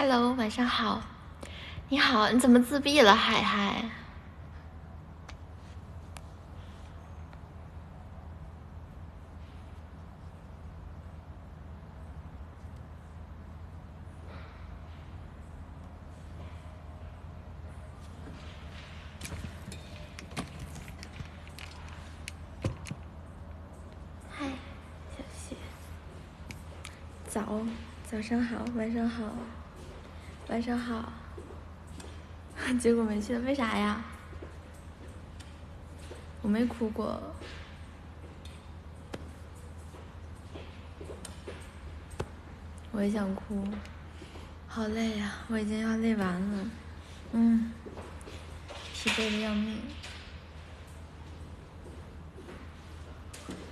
Hello，晚上好。你好，你怎么自闭了，海海？嗨，小雪。早，早上好，晚上好，晚上好。结果没去，为啥呀？我没哭过。我也想哭，好累呀、我已经要累完了，嗯，疲惫的要命。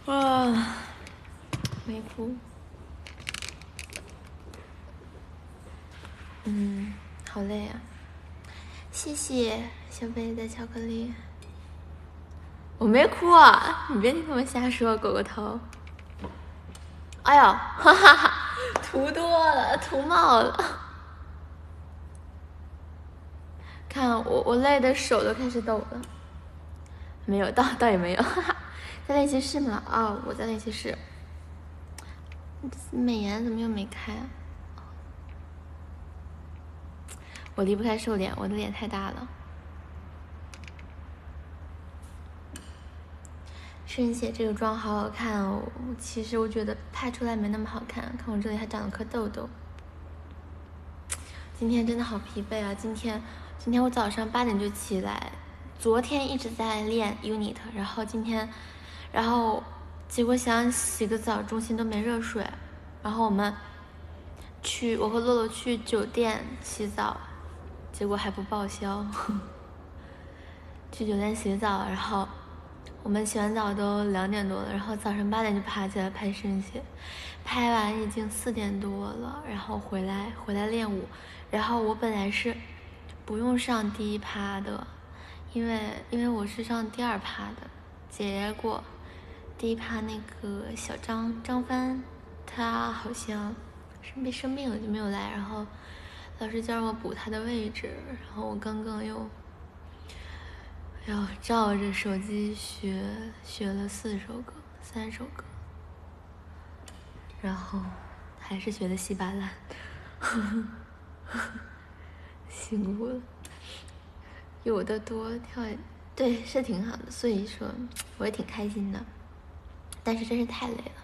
哇，没哭。嗯，好累啊！谢谢小贝的巧克力。我没哭啊，你别听他们瞎说，狗狗头。哎呦，哈哈哈，涂多了，涂冒了。看我，我累的手都开始抖了。没有，倒倒也没有，哈哈。在练习室吗？哦，我在练习室。美颜怎么又没开啊？我离不开瘦脸，我的脸太大了。圣姐这个妆好好看哦，其实我觉得拍出来没那么好看，看我这里还长了颗痘痘。今天真的好疲惫啊！今天，今天我早上八点就起来，昨天一直在练 unit，然后今天，然后结果想洗个澡，中心都没热水，然后我们去，我和洛洛去酒店洗澡，结果还不报销。去酒店洗澡，然后我们洗完澡都两点多了，然后早上八点就爬起来拍圣血，拍完已经四点多了，然后回来回来练舞，然后我本来是不用上第一趴的，因为因为我是上第二趴的，结果第一趴那个小张张帆他好像生病生病了就没有来，然后老师叫让我补他的位置，然后我刚刚又。要照着手机学学了四首歌，三首歌，然后还是学的稀巴烂，辛苦了。有的多跳，对，是挺好的，所以说我也挺开心的。但是真是太累了，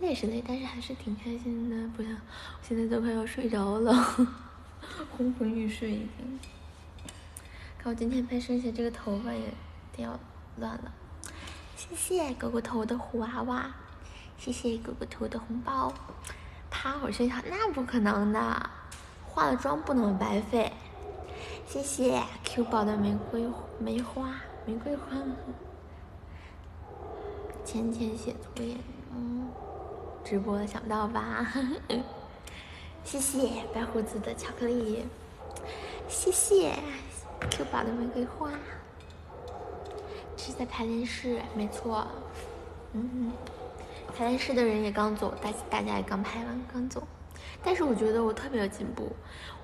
累是累，但是还是挺开心的。不想，我现在都快要睡着了，昏昏欲睡已经。看我今天拍圣血，这个头发也掉乱了。谢谢狗狗头的虎娃娃，谢谢狗狗头的红包。趴会儿睡觉，那不可能的，化了妆不能白费。谢谢 Q 宝的玫瑰梅花，玫瑰花。浅浅写作业，嗯，直播想不到吧？谢谢白胡子的巧克力，谢谢。Q 宝的玫瑰花，这是在排练室，没错。嗯，排练室的人也刚走，大大家也刚拍完，刚走。但是我觉得我特别有进步。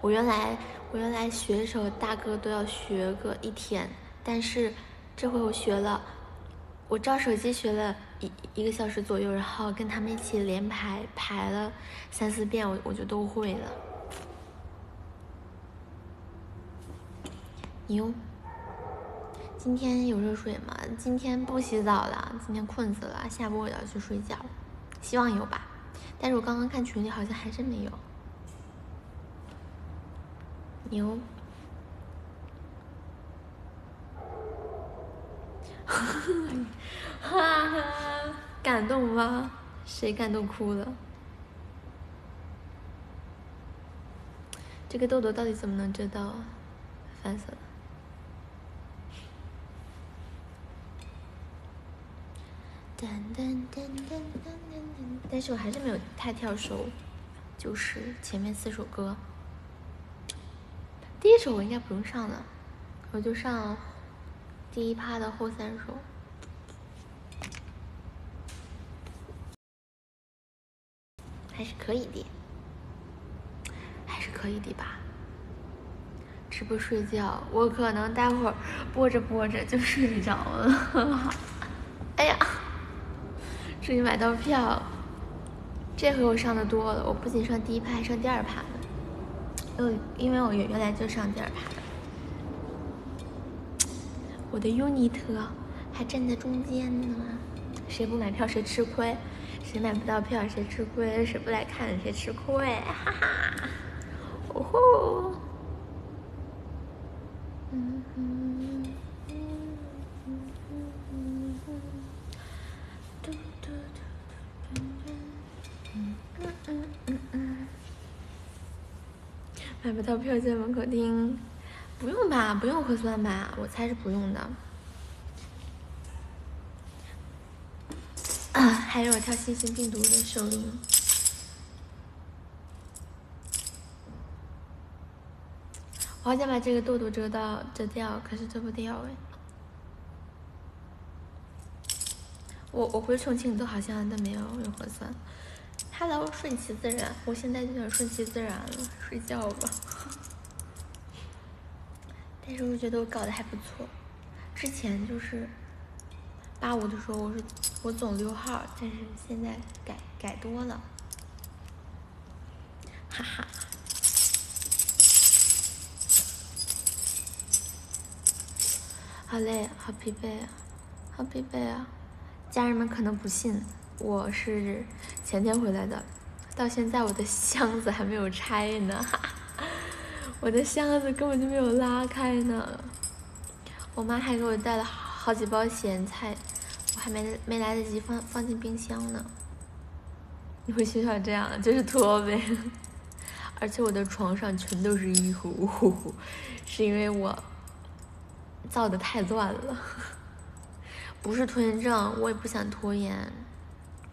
我原来我原来学的时候，大哥都要学个一天，但是这回我学了，我照手机学了一一个小时左右，然后跟他们一起连排排了三四遍，我我就都会了。牛，今天有热水吗？今天不洗澡了，今天困死了，下播我要去睡觉，希望有吧。但是我刚刚看群里好像还是没有。牛，哈哈，感动吗？谁感动哭了？这个痘痘到底怎么能遮到啊？烦死了！但是我还是没有太跳熟，就是前面四首歌，第一首我应该不用上了，我就上第一趴的后三首，还是可以的，还是可以的吧？直播睡觉，我可能待会儿播着播着就睡着了。哎呀，终于买到票了，这回我上的多了，我不仅上第一排，还上第二排了。因为因为我原原来就上第二排，我的 UNI 特还站在中间呢。谁不买票谁吃亏，谁买不到票谁吃亏，谁不来看谁吃亏，哈哈！哦吼！嗯嗯嗯嗯嗯嗯，买不到票在门口听，不用吧？不用核酸吧？我猜是不用的。还有跳新型病毒的手铃，我好想把这个痘痘遮到遮掉，可是遮不掉哎。我我回重庆都好像都没有用核酸。Hello，顺其自然，我现在就想顺其自然了，睡觉吧。但是我觉得我搞得还不错，之前就是。八五的时候我是我总溜号，但是现在改改多了，哈哈。好累，好疲惫啊，好疲惫啊！家人们可能不信，我是前天回来的，到现在我的箱子还没有拆呢，哈哈，我的箱子根本就没有拉开呢。我妈还给我带了好几包咸菜。我还没没来得及放放进冰箱呢。你会学校这样，就是拖呗。而且我的床上全都是衣服，是因为我造的太乱了。不是拖延症，我也不想拖延，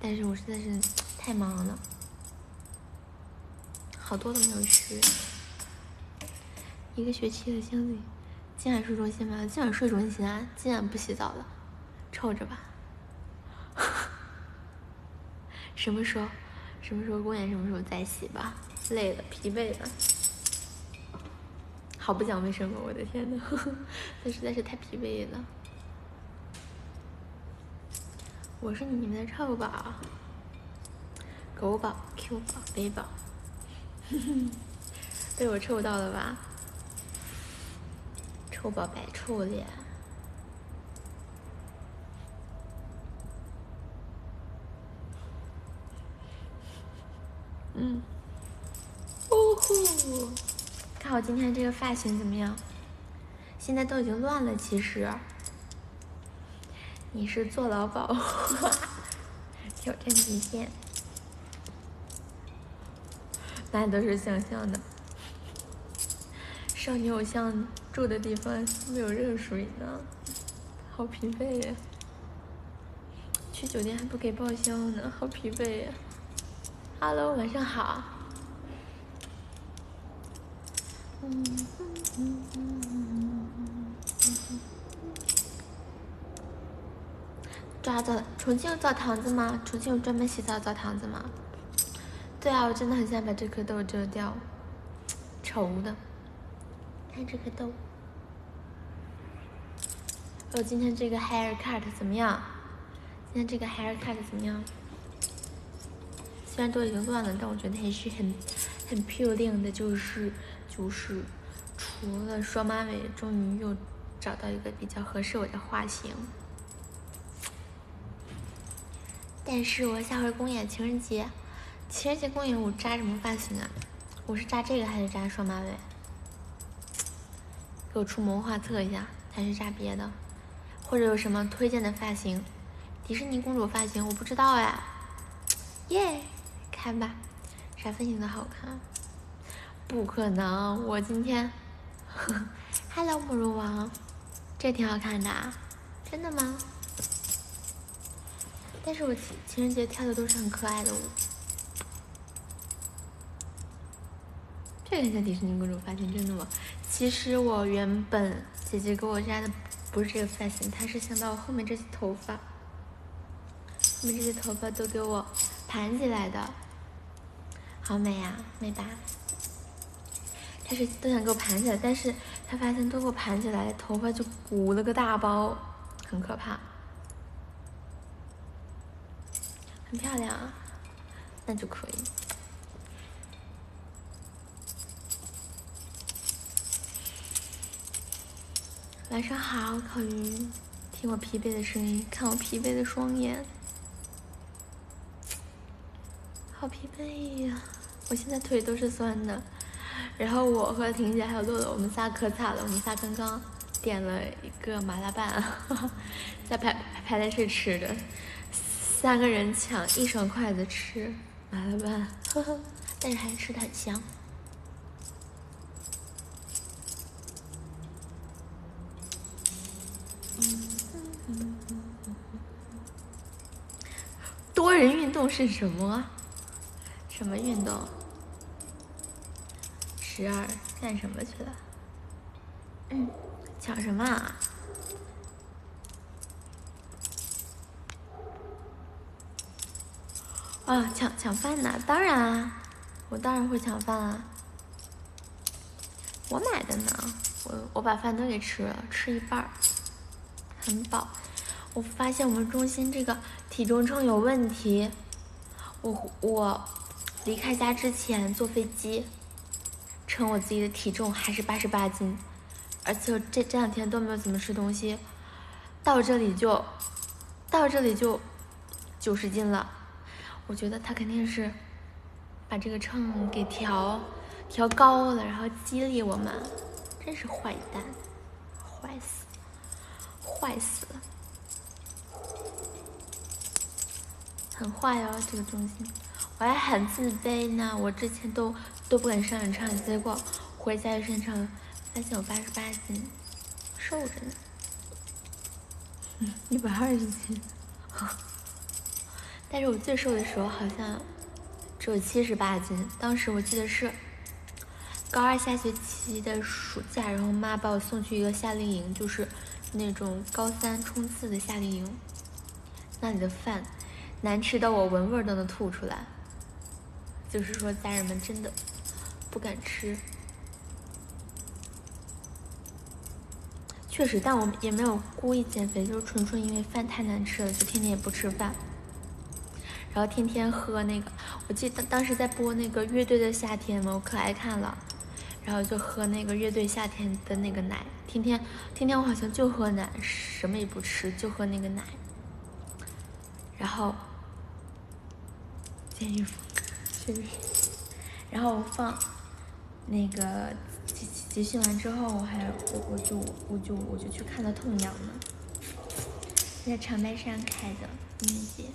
但是我实在是太忙了，好多都没有学。一个学期的箱子，今晚睡中心吗？今晚睡中心啊！今晚不洗澡了，臭着吧。什么时候？什么时候公演？什么时候再洗吧。累了，疲惫了，好不讲卫生啊！我的天呐，这实在是太疲惫了。我是你们的臭宝，狗宝、Q 宝、B 宝，被我臭到了吧？臭宝白臭脸。嗯，呜呼！看我今天这个发型怎么样？现在都已经乱了，其实。你是坐牢宝，挑战极限，那都是想象的。少女偶像住的地方没有热水呢，好疲惫呀！去酒店还不给报销呢，好疲惫呀！Hello，晚上好。抓到了！重庆有澡堂子吗？重庆有专门洗澡澡堂子吗？对啊，我真的很想把这颗痘遮掉，丑的。看这颗痘。我今天这个 hair cut 怎么样？今天这个 hair cut 怎么样？虽然都已经乱了，但我觉得还是很很漂亮的。就是就是，除了双马尾，终于又找到一个比较合适我的发型。但是我下回公演情人节，情人节公演我扎什么发型啊？我是扎这个还是扎双马尾？给我出谋划策一下，还是扎别的？或者有什么推荐的发型？迪士尼公主发型我不知道哎，耶！看吧，啥发型的好看？不可能，我今天，Hello 慕容王，这挺好看的，真的吗？但是我情情人节跳的都是很可爱的舞，这个很像迪士尼公主发型，真的吗？其实我原本姐姐给我扎的不是这个发型，他是想到我后面这些头发，后面这些头发都给我盘起来的。好美呀，美吧？他是都想给我盘起来，但是他发现都给我盘起来，头发就鼓了个大包，很可怕。很漂亮，啊，那就可以。晚上好，烤鱼，听我疲惫的声音，看我疲惫的双眼，好疲惫呀！我现在腿都是酸的。然后我和婷姐还有洛洛，我们仨可惨了，我们仨刚刚点了一个麻辣拌，在排排练室吃的，三个人抢一双筷子吃麻辣拌，呵呵，但是还是吃的很香。多人运动是什么？什么运动？十二干什么去了？嗯，抢什么啊？啊，抢抢饭呢？当然啊，我当然会抢饭啊。我买的呢，我我把饭都给吃了，吃一半儿，很饱。我发现我们中心这个体重秤有问题。我我离开家之前坐飞机。称我自己的体重还是八十八斤，而且这这两天都没有怎么吃东西，到这里就，到这里就九十斤了。我觉得他肯定是把这个秤给调调高了，然后激励我们，真是坏蛋，坏死，坏死了，很坏哦，这个东西，我还很自卑呢，我之前都。都不敢上场唱，结果回家一上场，发现我八十八斤，瘦着呢，一百二十斤，但是我最瘦的时候好像只有七十八斤，当时我记得是高二下学期的暑假，然后妈把我送去一个夏令营，就是那种高三冲刺的夏令营，那里的饭难吃到我闻味都能吐出来，就是说家人们真的。不敢吃，确实，但我也没有故意减肥，就是纯纯因为饭太难吃了，就天天也不吃饭，然后天天喝那个，我记得当时在播那个乐队的夏天嘛，我可爱看了，然后就喝那个乐队夏天的那个奶，天天天天我好像就喝奶，什么也不吃，就喝那个奶，然后监狱风，确实，然后放。那个集集训完之后，我还我我就我就我就去看了痛痒呢，在长白山开的音乐节，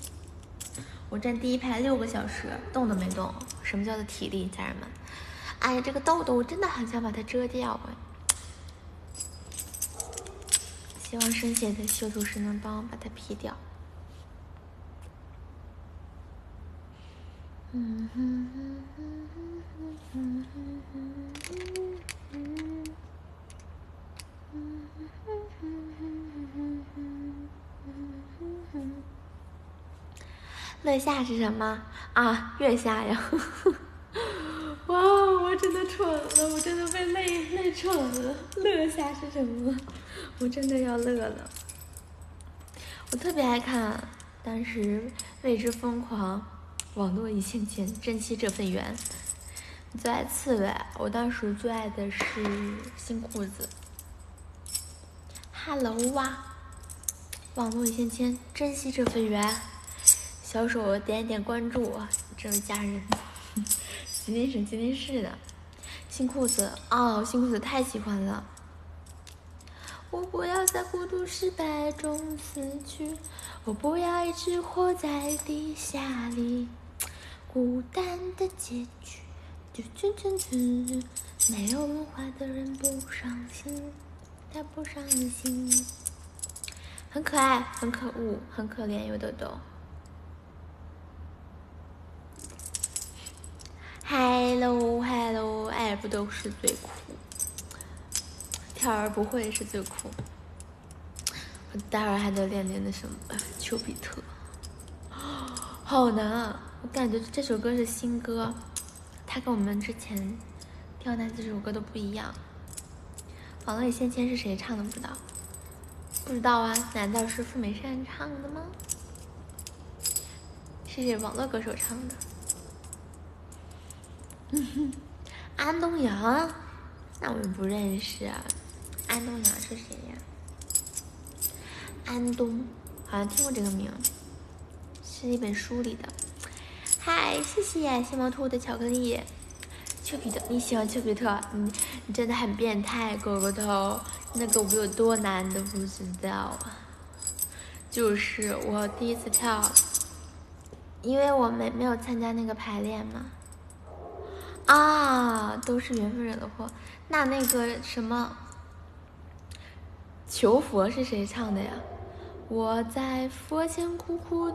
我站第一排六个小时，动都没动。什么叫做体力，家人们？哎呀，这个痘痘我真的很想把它遮掉哎！希望生写的修图师能帮我把它 P 掉。嗯哼哼哼哼哼哼乐夏是什么啊？月下呀！哇，我真的蠢了，我真的被累累蠢了。乐夏是什么？我真的要乐了。我特别爱看当时为之疯狂。网络一线牵，珍惜这份缘。最爱刺猬，我当时最爱的是新裤子。Hello 哇，网络一线牵，珍惜这份缘。小手点一点关注我，这位家人。吉林省吉林市的新裤子哦，新裤子太喜欢了。我不要在孤独失败中死去，我不要一直活在地下里。孤单的结局，就圈圈圈，没有文化的人不伤心，他不伤心。很可爱，很可恶，很可怜，有豆豆。Hello，Hello，爱不都是最酷，跳而不会是最酷。我待会儿还得练练那什么丘比特，好难啊！我感觉这首歌是新歌，它跟我们之前挑男这首歌都不一样。网络里先前是谁唱的？不知道，不知道啊？难道是傅美善唱的吗？谢谢网络歌手唱的。嗯哼，安东阳，那我们不认识。安东阳是谁呀？安东，好像听过这个名，是一本书里的。嗨，谢谢谢毛兔的巧克力。丘比特，你喜欢丘比特？你你真的很变态，狗狗头，那个舞有多难都不知道啊。就是我第一次跳，因为我没没有参加那个排练嘛。啊，都是缘分惹的祸。那那个什么，求佛是谁唱的呀？我在佛前苦苦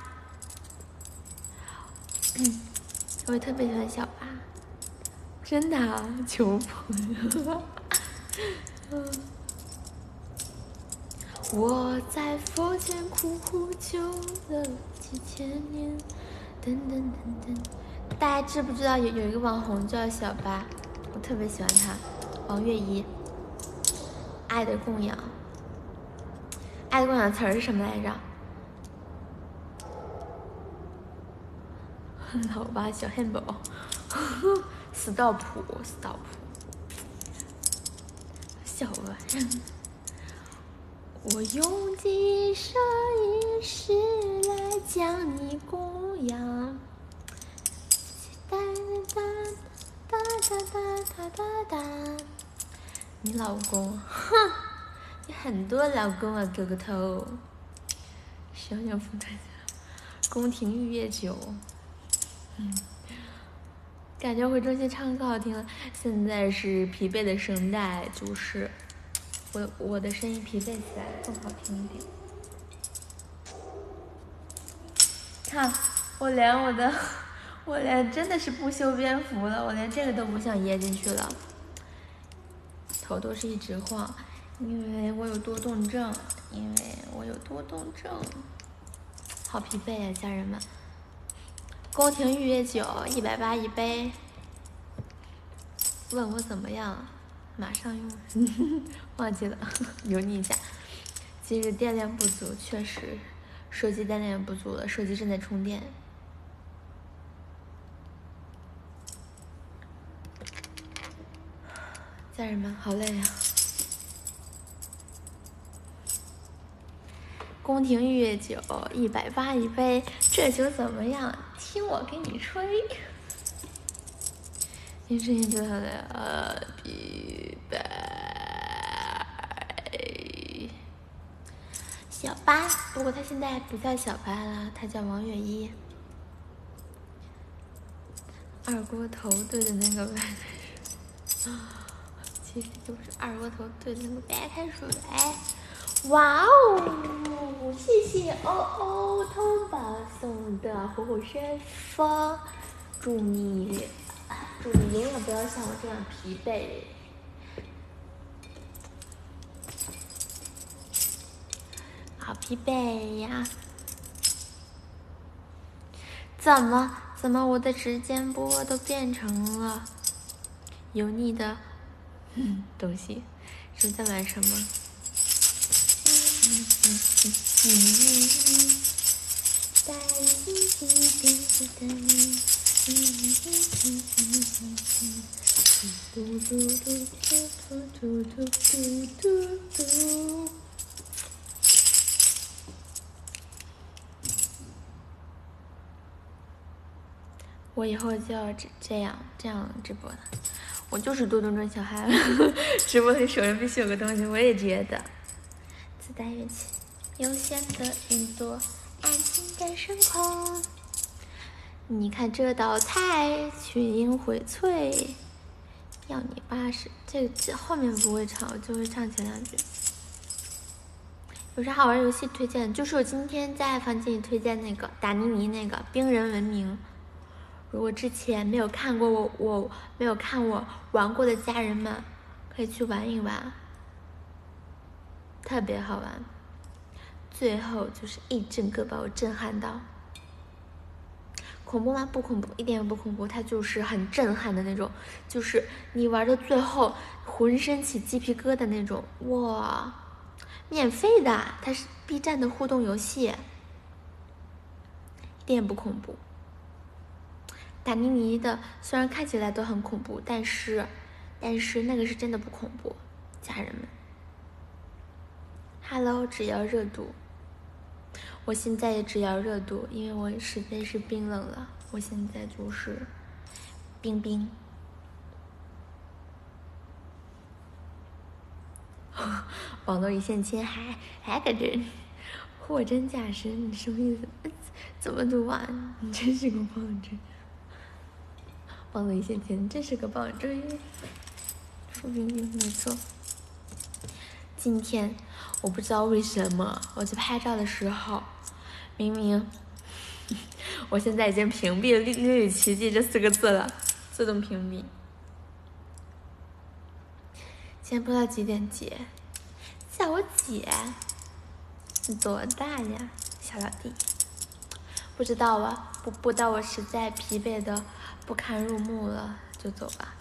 嗯。我特别喜欢小八，真的啊求朋友。我在佛前苦苦求了几千年，等等等等。大家知不知道有有一个网红叫小八？我特别喜欢他，王月怡。爱的供养，爱的供养词儿是什么来着？老八小汉堡，死道普，死道普，小玩意儿。我用几生一世来将你供养。哒哒哒哒哒哒哒哒。你老公，哼，你很多老公啊，狗狗头。小小福大家，宫廷玉液酒。嗯，感觉回中心唱歌可好听了。现在是疲惫的声带，就是我我的声音疲惫起来更好听一点。看，我连我的，我连真的是不修边幅了，我连这个都不想掖进去了。头都是一直晃，因为我有多动症，因为我有多动症，好疲惫啊，家人们。宫廷玉液酒一百八一杯，问我怎么样？马上用，忘记了，油腻一下。今日电量不足，确实，手机电量不足了，手机正在充电。家人们，好累啊！宫廷玉液酒一百八一杯，这酒怎么样？听我给你吹，你声音真的呃，比白。小八，不过他现在不叫小八了，他叫王月一。二锅头兑的那个白开水，其实就是二锅头兑的那个白开水。哇哦！谢谢欧欧通宝送的虎虎生风，祝你祝你永远不要像我这样疲惫，好疲惫呀！怎么怎么我的直播都变成了油腻的东西？是在玩什么？我以后就要这这样这样直播了，我就是多动症小孩了，直播里手上必须有个东西，我也觉得。自带乐器，悠闲的云朵，安静的升空。你看这道菜，群英荟萃，要你八十，这这后面不会唱，我就会唱前两句。有啥好玩游戏推荐？就是我今天在房间里推荐那个达尼尼那个《冰人文明》。如果之前没有看过我，我没有看我玩过的家人们，可以去玩一玩，特别好玩。最后就是一整个把我震撼到。恐怖吗？不恐怖，一点也不恐怖。它就是很震撼的那种，就是你玩到最后浑身起鸡皮疙瘩那种。哇，免费的，它是 B 站的互动游戏，一点也不恐怖。打妮妮的虽然看起来都很恐怖，但是，但是那个是真的不恐怖，家人们。Hello，只要热度。我现在也只要热度，因为我实在是冰冷了。我现在就是冰冰。网络一线牵，还还搁这货真价实，你什么意思？怎么读啊？你真是个棒槌。网络一线牵，真是个棒槌。付冰冰，没错。今天我不知道为什么我在拍照的时候，明明我现在已经屏蔽了“绿绿奇迹”这四个字了，自动屏蔽。今天播到几点姐？叫我姐？你多大呀，小老弟？不知道啊，播播到我实在疲惫的不堪入目了，就走吧。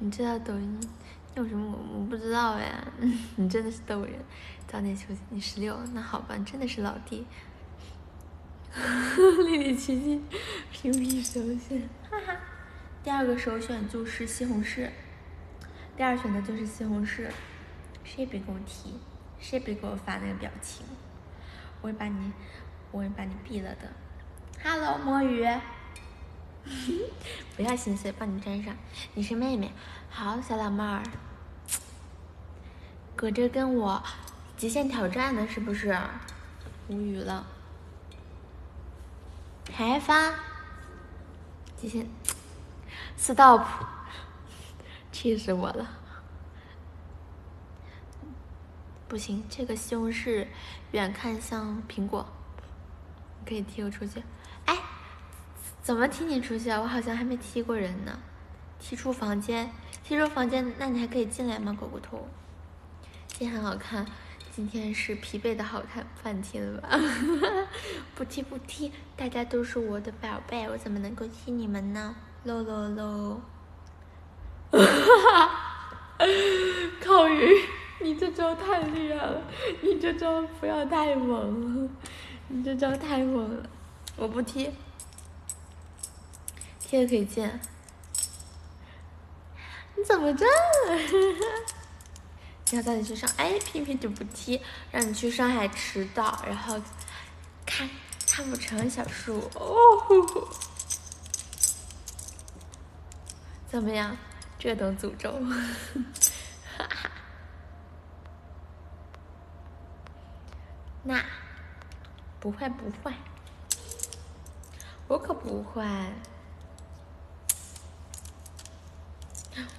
你知道抖音用什么？我我不知道呀。你真的是逗人。早点休息。你十六，那好吧，你真的是老弟。丽丽奇迹，屏蔽首选，哈哈。第二个首选就是西红柿，第二选的就是西红柿。谁别给我提？谁别给我发那个表情？我会把你，我会把你毙了的。Hello，摸鱼。不要心碎，帮你粘上。你是妹妹，好小老妹儿，搁这跟我极限挑战呢，是不是？无语了，还发极限，stop，气死我了！不行，这个西红柿远看像苹果，可以踢我出去。怎么踢你出去啊？我好像还没踢过人呢。踢出房间，踢出房间，那你还可以进来吗？狗狗头，今天很好看，今天是疲惫的好看半天了吧？不踢不踢，大家都是我的宝贝，我怎么能够踢你们呢？喽喽喽！哈哈，烤鱼，你这招太厉害了，你这招不要太猛了，你这招太猛了，我不踢。贴可以进，你怎么这？你要早点去上，哎，偏偏就不踢，让你去上海迟到，然后看看不成小树哦。怎么样？这等诅咒？哈哈。那不坏不坏，我可不坏。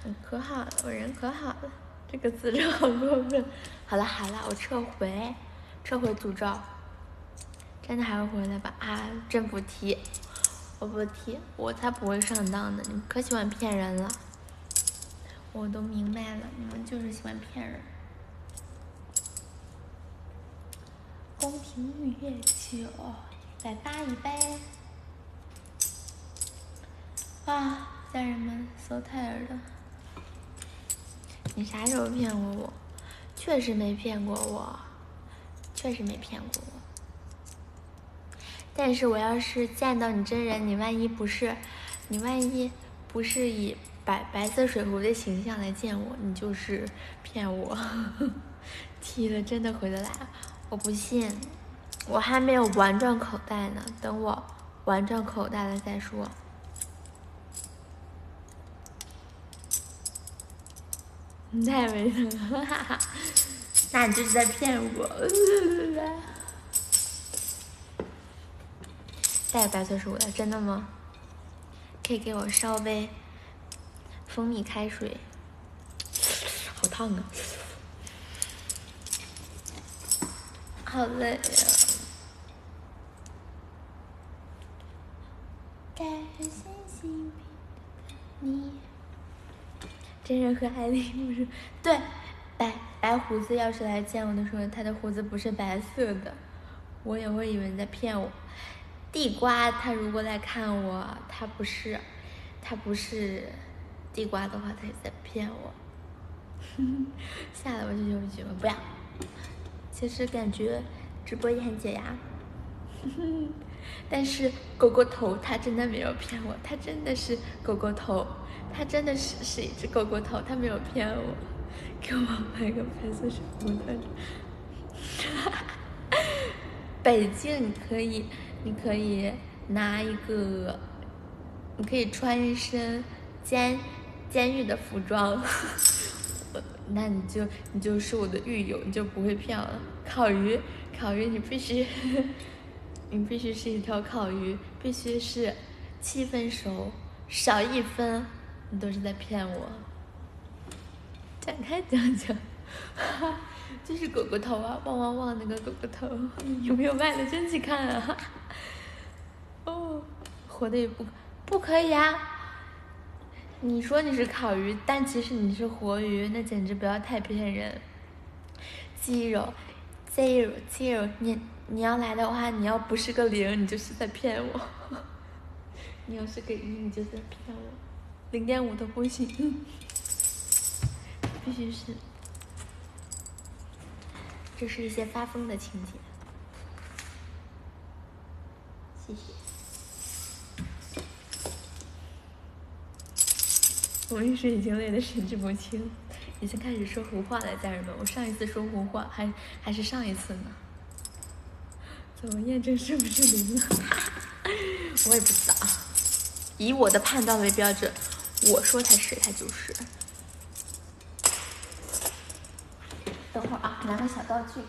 我 可好了，我人可好了，这个诅咒好过分。好了好了，我撤回，撤回诅咒。真的还会回来吧？啊，真不踢，我不踢，我才不会上当呢。你们可喜欢骗人了，我都明白了，你们就是喜欢骗人。宫廷御月酒，再发一杯。啊，家人们，so tired。你啥时候骗过我？确实没骗过我，确实没骗过我。但是我要是见到你真人，你万一不是，你万一不是以白白色水壶的形象来见我，你就是骗我。踢了真的回得来？我不信，我还没有玩转口袋呢，等我玩转口袋了再说。你太没了，哈哈！那你就是在骗我。带白色鼠的，真的吗？可以给我烧杯蜂蜜开水，好烫啊！好累呀。你真人和艾丽不是对白白胡子，要是来见我的时候，他的胡子不是白色的，我也会以为你在骗我。地瓜，他如果来看我，他不是，他不是地瓜的话，他也在骗我。吓得我就犹豫了，不要。其实感觉直播也很解压。但是狗狗头，他真的没有骗我，他真的是狗狗头，他真的是是一只狗狗头，他没有骗我。给我买个白色水壶的。北京你可以。你可以拿一个，你可以穿一身监监狱的服装，那你就你就是我的狱友，你就不会骗我了。烤鱼，烤鱼，你必须，你必须是一条烤鱼，必须是七分熟，少一分，你都是在骗我。展开讲讲，哈，就是狗狗头啊，汪汪汪那个狗狗头，有没有卖的？真去看啊！哦，活的也不不可以啊！你说你是烤鱼，但其实你是活鱼，那简直不要太骗人。鸡肉，zero zero，你你要来的话，你要不是个零，你就是在骗我。你要是个一，你就是在骗我。零点五都不行，必须是。这是一些发疯的情节。谢谢。我一时已经累得神志不清，已经开始说胡话了，家人们。我上一次说胡话还还是上一次呢？怎么验证是不是零呢？我也不知道。以我的判断为标准，我说它是，它就是。等会儿啊，拿个小道具。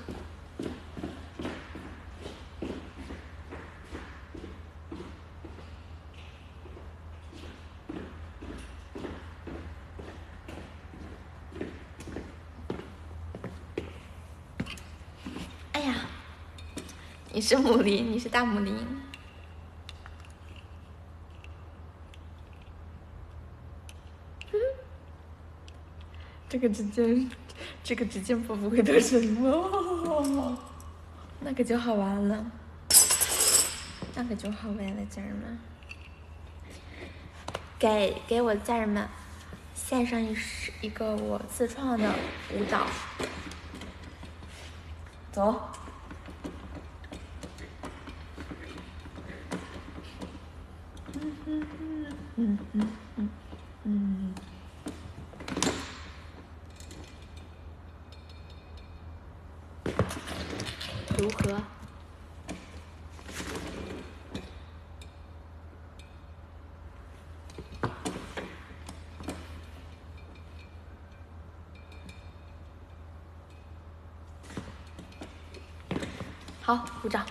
哎呀你是母林，你是大母林。直接，这个直接播不会得什么，那可就好玩了，那可就好玩了，家人们。给给我的家人们献上一首一个我自创的舞蹈，走。嗯嗯嗯嗯，如何？好，鼓掌，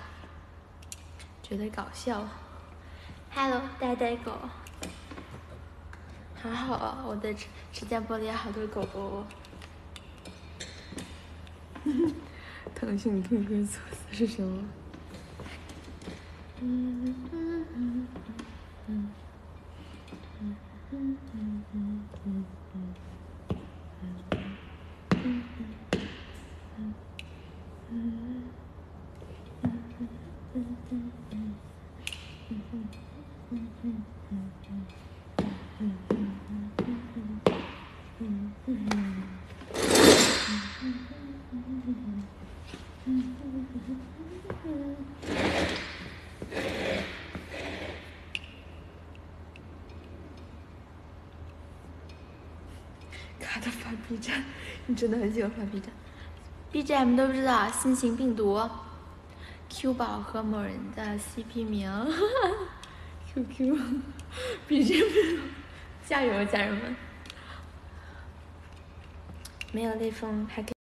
觉得搞笑。Hello，呆呆狗。还好啊，我的指指甲玻璃好多狗狗。腾讯 QQ 是什么？嗯嗯嗯嗯嗯嗯嗯。你真的很喜欢 B 站，B G M 都不知道新型病毒，Q 宝和某人的 CP 名，Q Q，B G M，加油，家人们！没有雷锋还可以。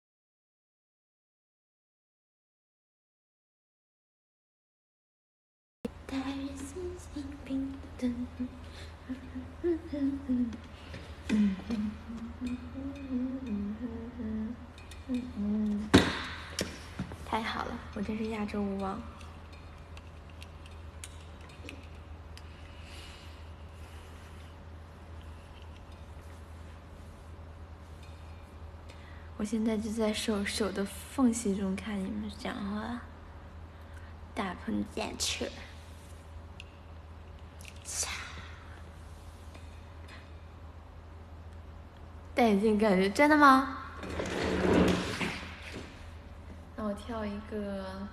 现在就在手手的缝隙中看你们讲话，大鹏电车，嚓，戴眼镜感觉真的吗？那我跳一个，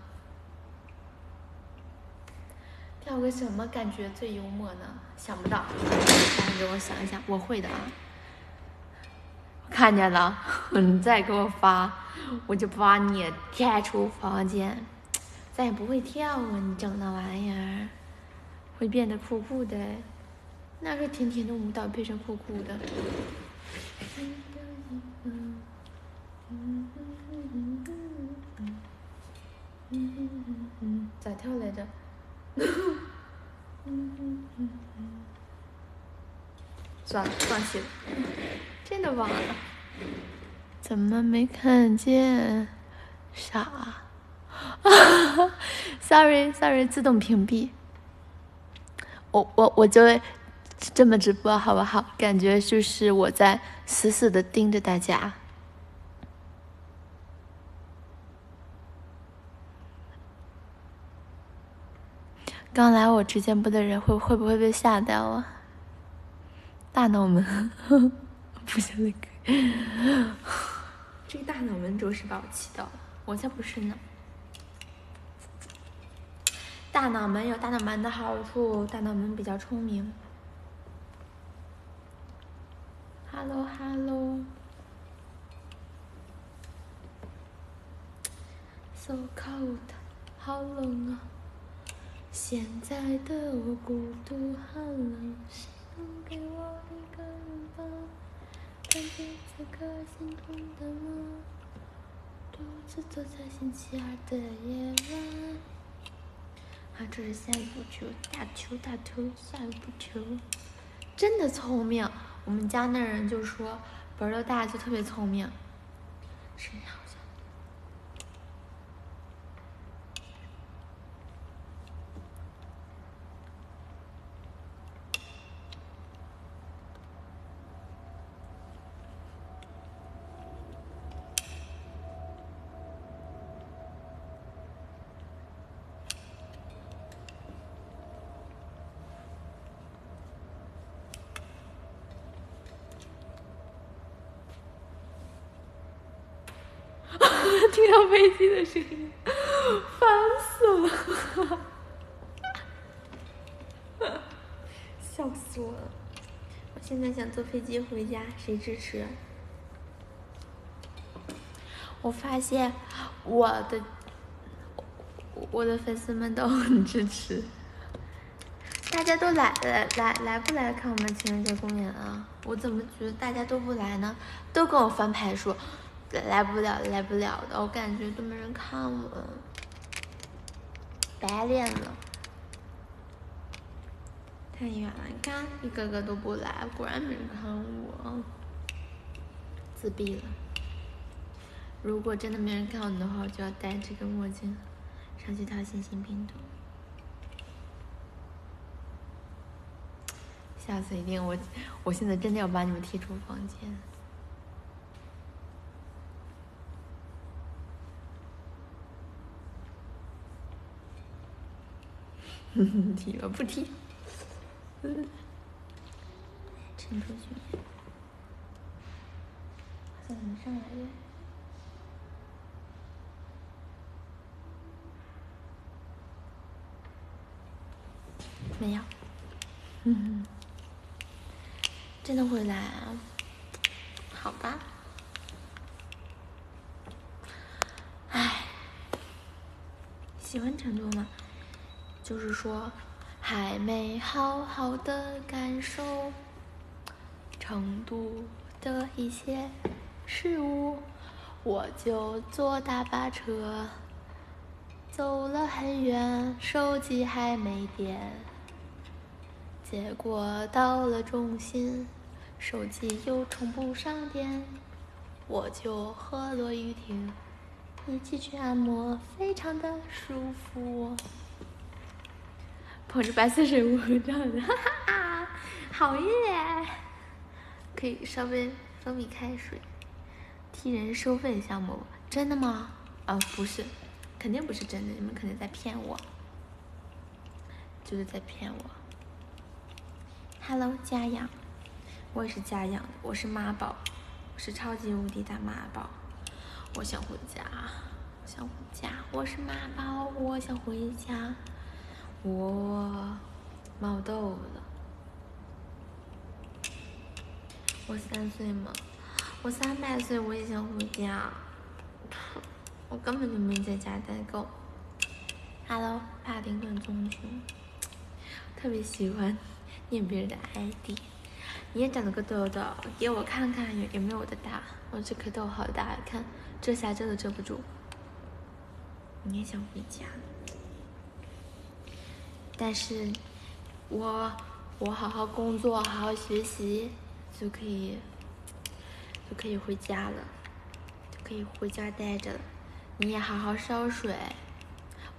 跳个什么感觉最幽默呢？想不到，大家给我想一想，我会的啊。看见了，你再给我发，我就把你踢出房间。咱也不会跳啊，你整那玩意儿，会变得酷酷的。那个甜甜的舞蹈变成酷酷的。咋跳来着？算了，放弃了。真的忘了，怎么没看见？傻，sorry sorry，自动屏蔽。我我我就这么直播好不好？感觉就是我在死死的盯着大家。刚来我直播间的人会会不会被吓到啊？大脑门。呵呵不想那个，这个大脑门主是把我气到了，我才不是呢。大脑门有大脑门的好处，大脑门比较聪明。Hello Hello。So cold，好冷啊！现在的我孤独寒冷，谁能给我一个拥抱？看见此刻心痛的梦，独自走在星期二的夜晚。啊，这是下一步球，大球大球，下一步球，真的聪明。我们家那人就说，本儿大就特别聪明。谁呀？听到飞机的声音，烦死了！笑死我了！我现在想坐飞机回家，谁支持？我发现我的我的粉丝们都很支持，大家都来来来来不来看我们情人节公演啊？我怎么觉得大家都不来呢？都跟我翻牌说。来不了，来不了的，我感觉都没人看我，白练了，太远了。你看，一个个都不来，果然没人看我，自闭了。如果真的没人看我的话，我就要戴这个墨镜上去跳星星冰毒。下次一定，我我现在真的要把你们踢出房间。哼 哼踢了不踢，沉出去，怎么上来的？没有，嗯，真的会来啊？好吧，唉，喜欢成都吗？就是说，还没好好的感受成都的一些事物，我就坐大巴车走了很远，手机还没电，结果到了中心，手机又充不上电，我就和罗雨婷一起去按摩，非常的舒服。捧着白色水壶这样的，哈哈，好耶！可以稍微蜂蜜开水，替人收费项目，真的吗？啊，不是。肯定不是真的，你们肯定在骗我，就是在骗我。Hello，家养，我也是家养的，我是妈宝，我是超级无敌大妈宝，我想回家，我想回家，我是妈宝，我想回家，我冒痘了，我三岁吗？我三百岁，我也想回家。我根本就没在家待够。Hello，帕丁顿棕熊，特别喜欢念别人的 ID。你也长了个痘痘，给我看看有有没有我的大。我这颗痘好大，看遮瑕遮都遮不住。你也想回家，但是我我好好工作，好好学习，就可以就可以回家了，就可以回家待着了。你也好好烧水，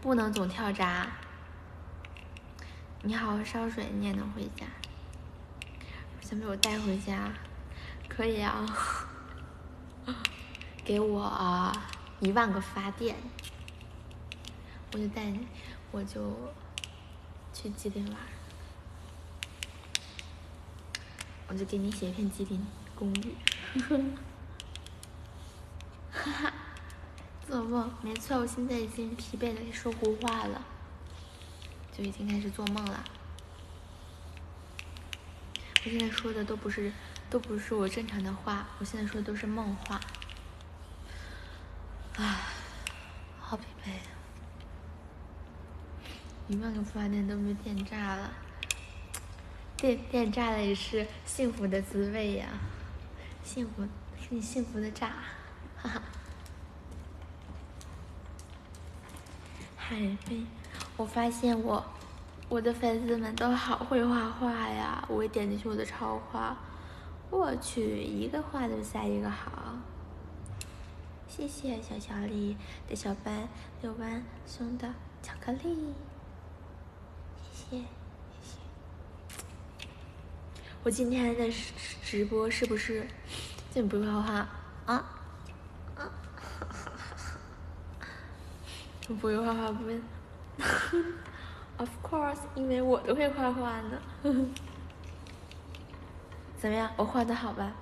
不能总跳闸。你好好烧水，你也能回家。想被我带回家，可以啊。给我一万个发电，我就带你，我就去吉林玩。我就给你写一篇吉林公寓。哈哈。做梦，没错，我现在已经疲惫的说胡话了，就已经开始做梦了。我现在说的都不是，都不是我正常的话，我现在说的都是梦话。唉，好疲惫啊！一万个发电都被电炸了，电电炸了也是幸福的滋味呀，幸福，你幸福的炸，哈哈。海飞，我发现我我的粉丝们都好会画画呀！我一点进去我的超话，我去，一个画都赛一个好。谢谢小小李的小班六班送的巧克力，谢谢。我今天的直直播是不是这么不会画画啊？不会画画不会，Of course，因为我都会画画呢。怎么样，我画的好吧？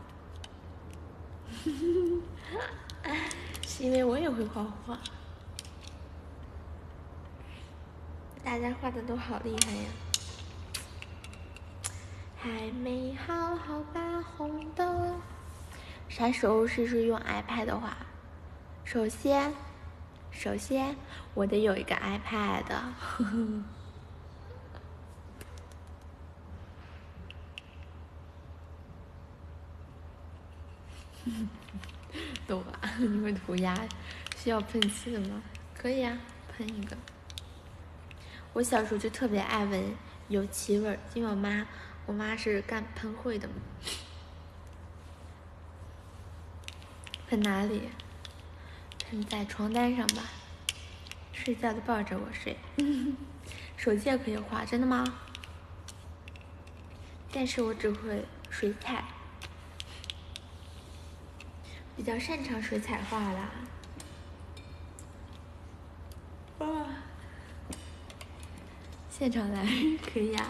是因为我也会画画。大家画的都好厉害呀！还没好好把红豆。啥时候试试用 iPad 画？首先。首先，我得有一个 iPad，呵呵懂吧？你会涂鸦，需要喷漆的吗？可以啊，喷一个。我小时候就特别爱闻油漆味儿，因为我妈，我妈是干喷绘的嘛。喷哪里？喷在床单上吧，睡觉的抱着我睡，手机也可以画，真的吗？但是我只会水彩，比较擅长水彩画啦。哇，现场来可以啊，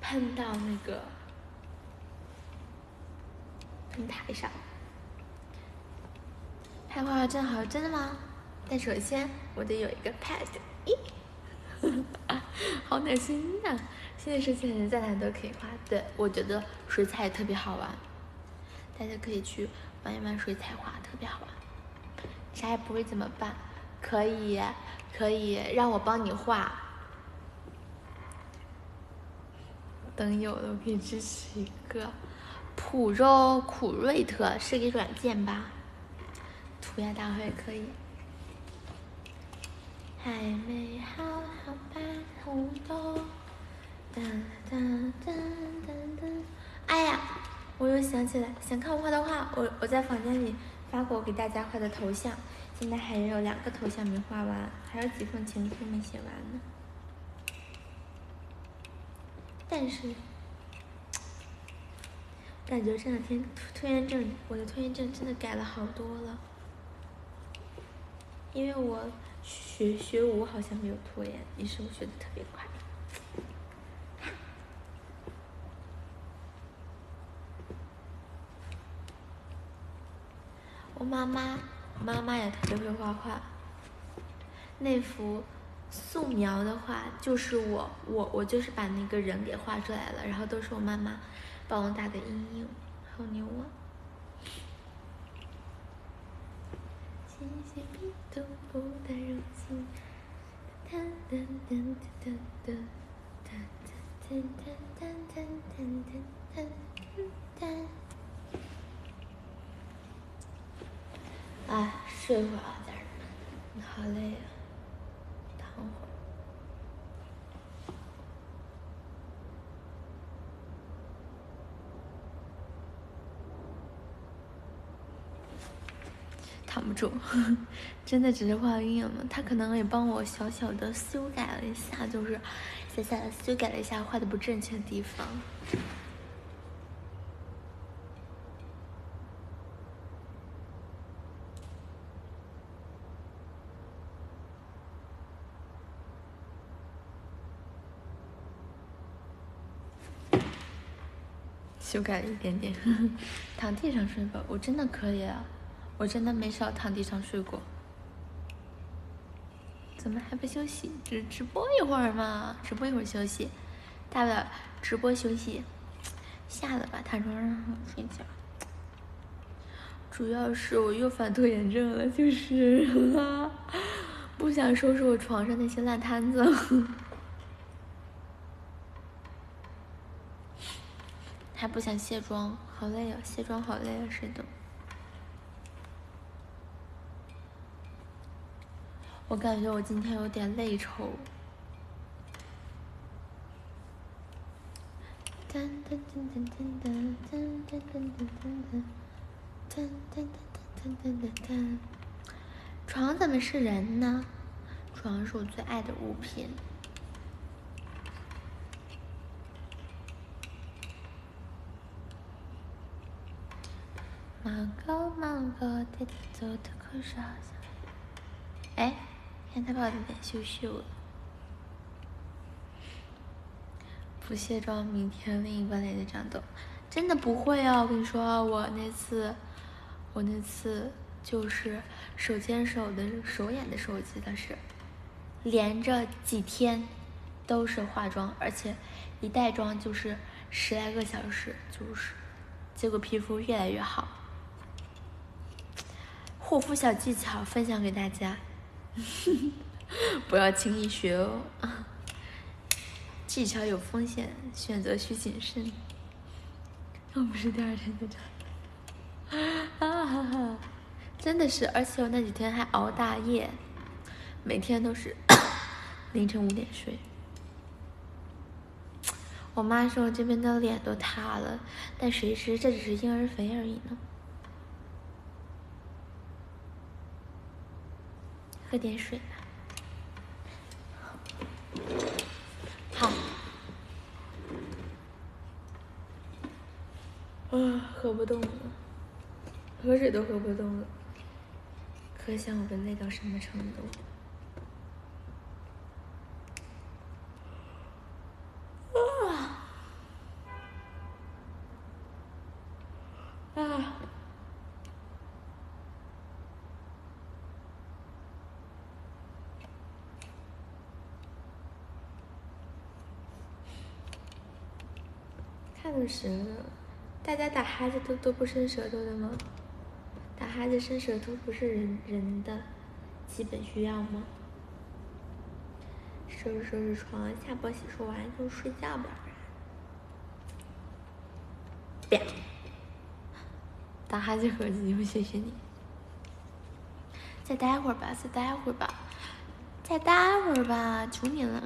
喷到那个喷台上。拍画画真好，真的吗？但首先我得有一个 pad，咦，好暖心呐！现在水彩人在哪都可以画，对我觉得水彩也特别好玩，大家可以去玩一玩水彩画，特别好玩。啥也不会怎么办？可以，可以让我帮你画。等有了，我可以支持一个普肉苦瑞特，是个软件吧？涂鸦大会可以，还没好好把红豆。噔噔噔噔噔！哎呀，我又想起来，想看我画的画，我我在房间里发过我给大家画的头像，现在还有两个头像没画完，还有几封情书没写完呢。但是，感觉这两天拖延症，我的拖延症真的改了好多了，因为我学学舞好像没有拖延，于是我学的特别快。我妈妈，妈妈也特别会画画。那幅素描的话就是我，我我就是把那个人给画出来了，然后都是我妈妈帮我打的阴影，好牛啊！谢谢你懂我的柔情，哒哒哒哒哒哒哒哒哒哒哒哒哒哒。哎，睡会儿啊，家人们，好累啊，躺会儿。躺不住，真的只是画阴影吗。他可能也帮我小小的修改了一下，就是小小的修改了一下画的不正确的地方。修改了一点点，躺地上睡吧，我真的可以啊，我真的没少躺地上睡过。怎么还不休息？只直播一会儿嘛，直播一会儿休息，大不了直播休息，下了吧，躺床上睡觉。主要是我又犯拖延症了，就是不想收拾我床上那些烂摊子。还不想卸妆，好累啊！卸妆好累啊，是的。我感觉我今天有点累丑。噔噔噔噔噔噔噔噔噔噔噔噔噔噔噔噔噔。床怎么是人呢？床是我最爱的物品。芒果芒果，甜甜做的口哨响。哎，看他把我的脸羞羞了。不卸妆，明天另一半脸就长痘。真的不会啊！我跟你说，我那次，我那次就是手牵手的手眼的时候，我记得是连着几天都是化妆，而且一带妆就是十来个小时，就是结果皮肤越来越好。护肤小技巧分享给大家，不要轻易学哦，技巧有风险，选择需谨慎。又不是第二天就长，啊哈哈，真的是，而且我那几天还熬大夜，每天都是 凌晨五点睡。我妈说我这边的脸都塌了，但谁知这只是婴儿肥而已呢。喝点水吧。好。啊，喝不动了，喝水都喝不动了，可想我们累到什么程度。啊！啊！看舌头，大家打哈欠都都不伸舌头的吗？打哈欠伸舌头不是人人的基本需要吗？收拾收拾床，下播洗漱完就睡觉吧。打哈欠合计，谢谢你。再待会儿吧，再待会儿吧，再待会儿吧，求你了。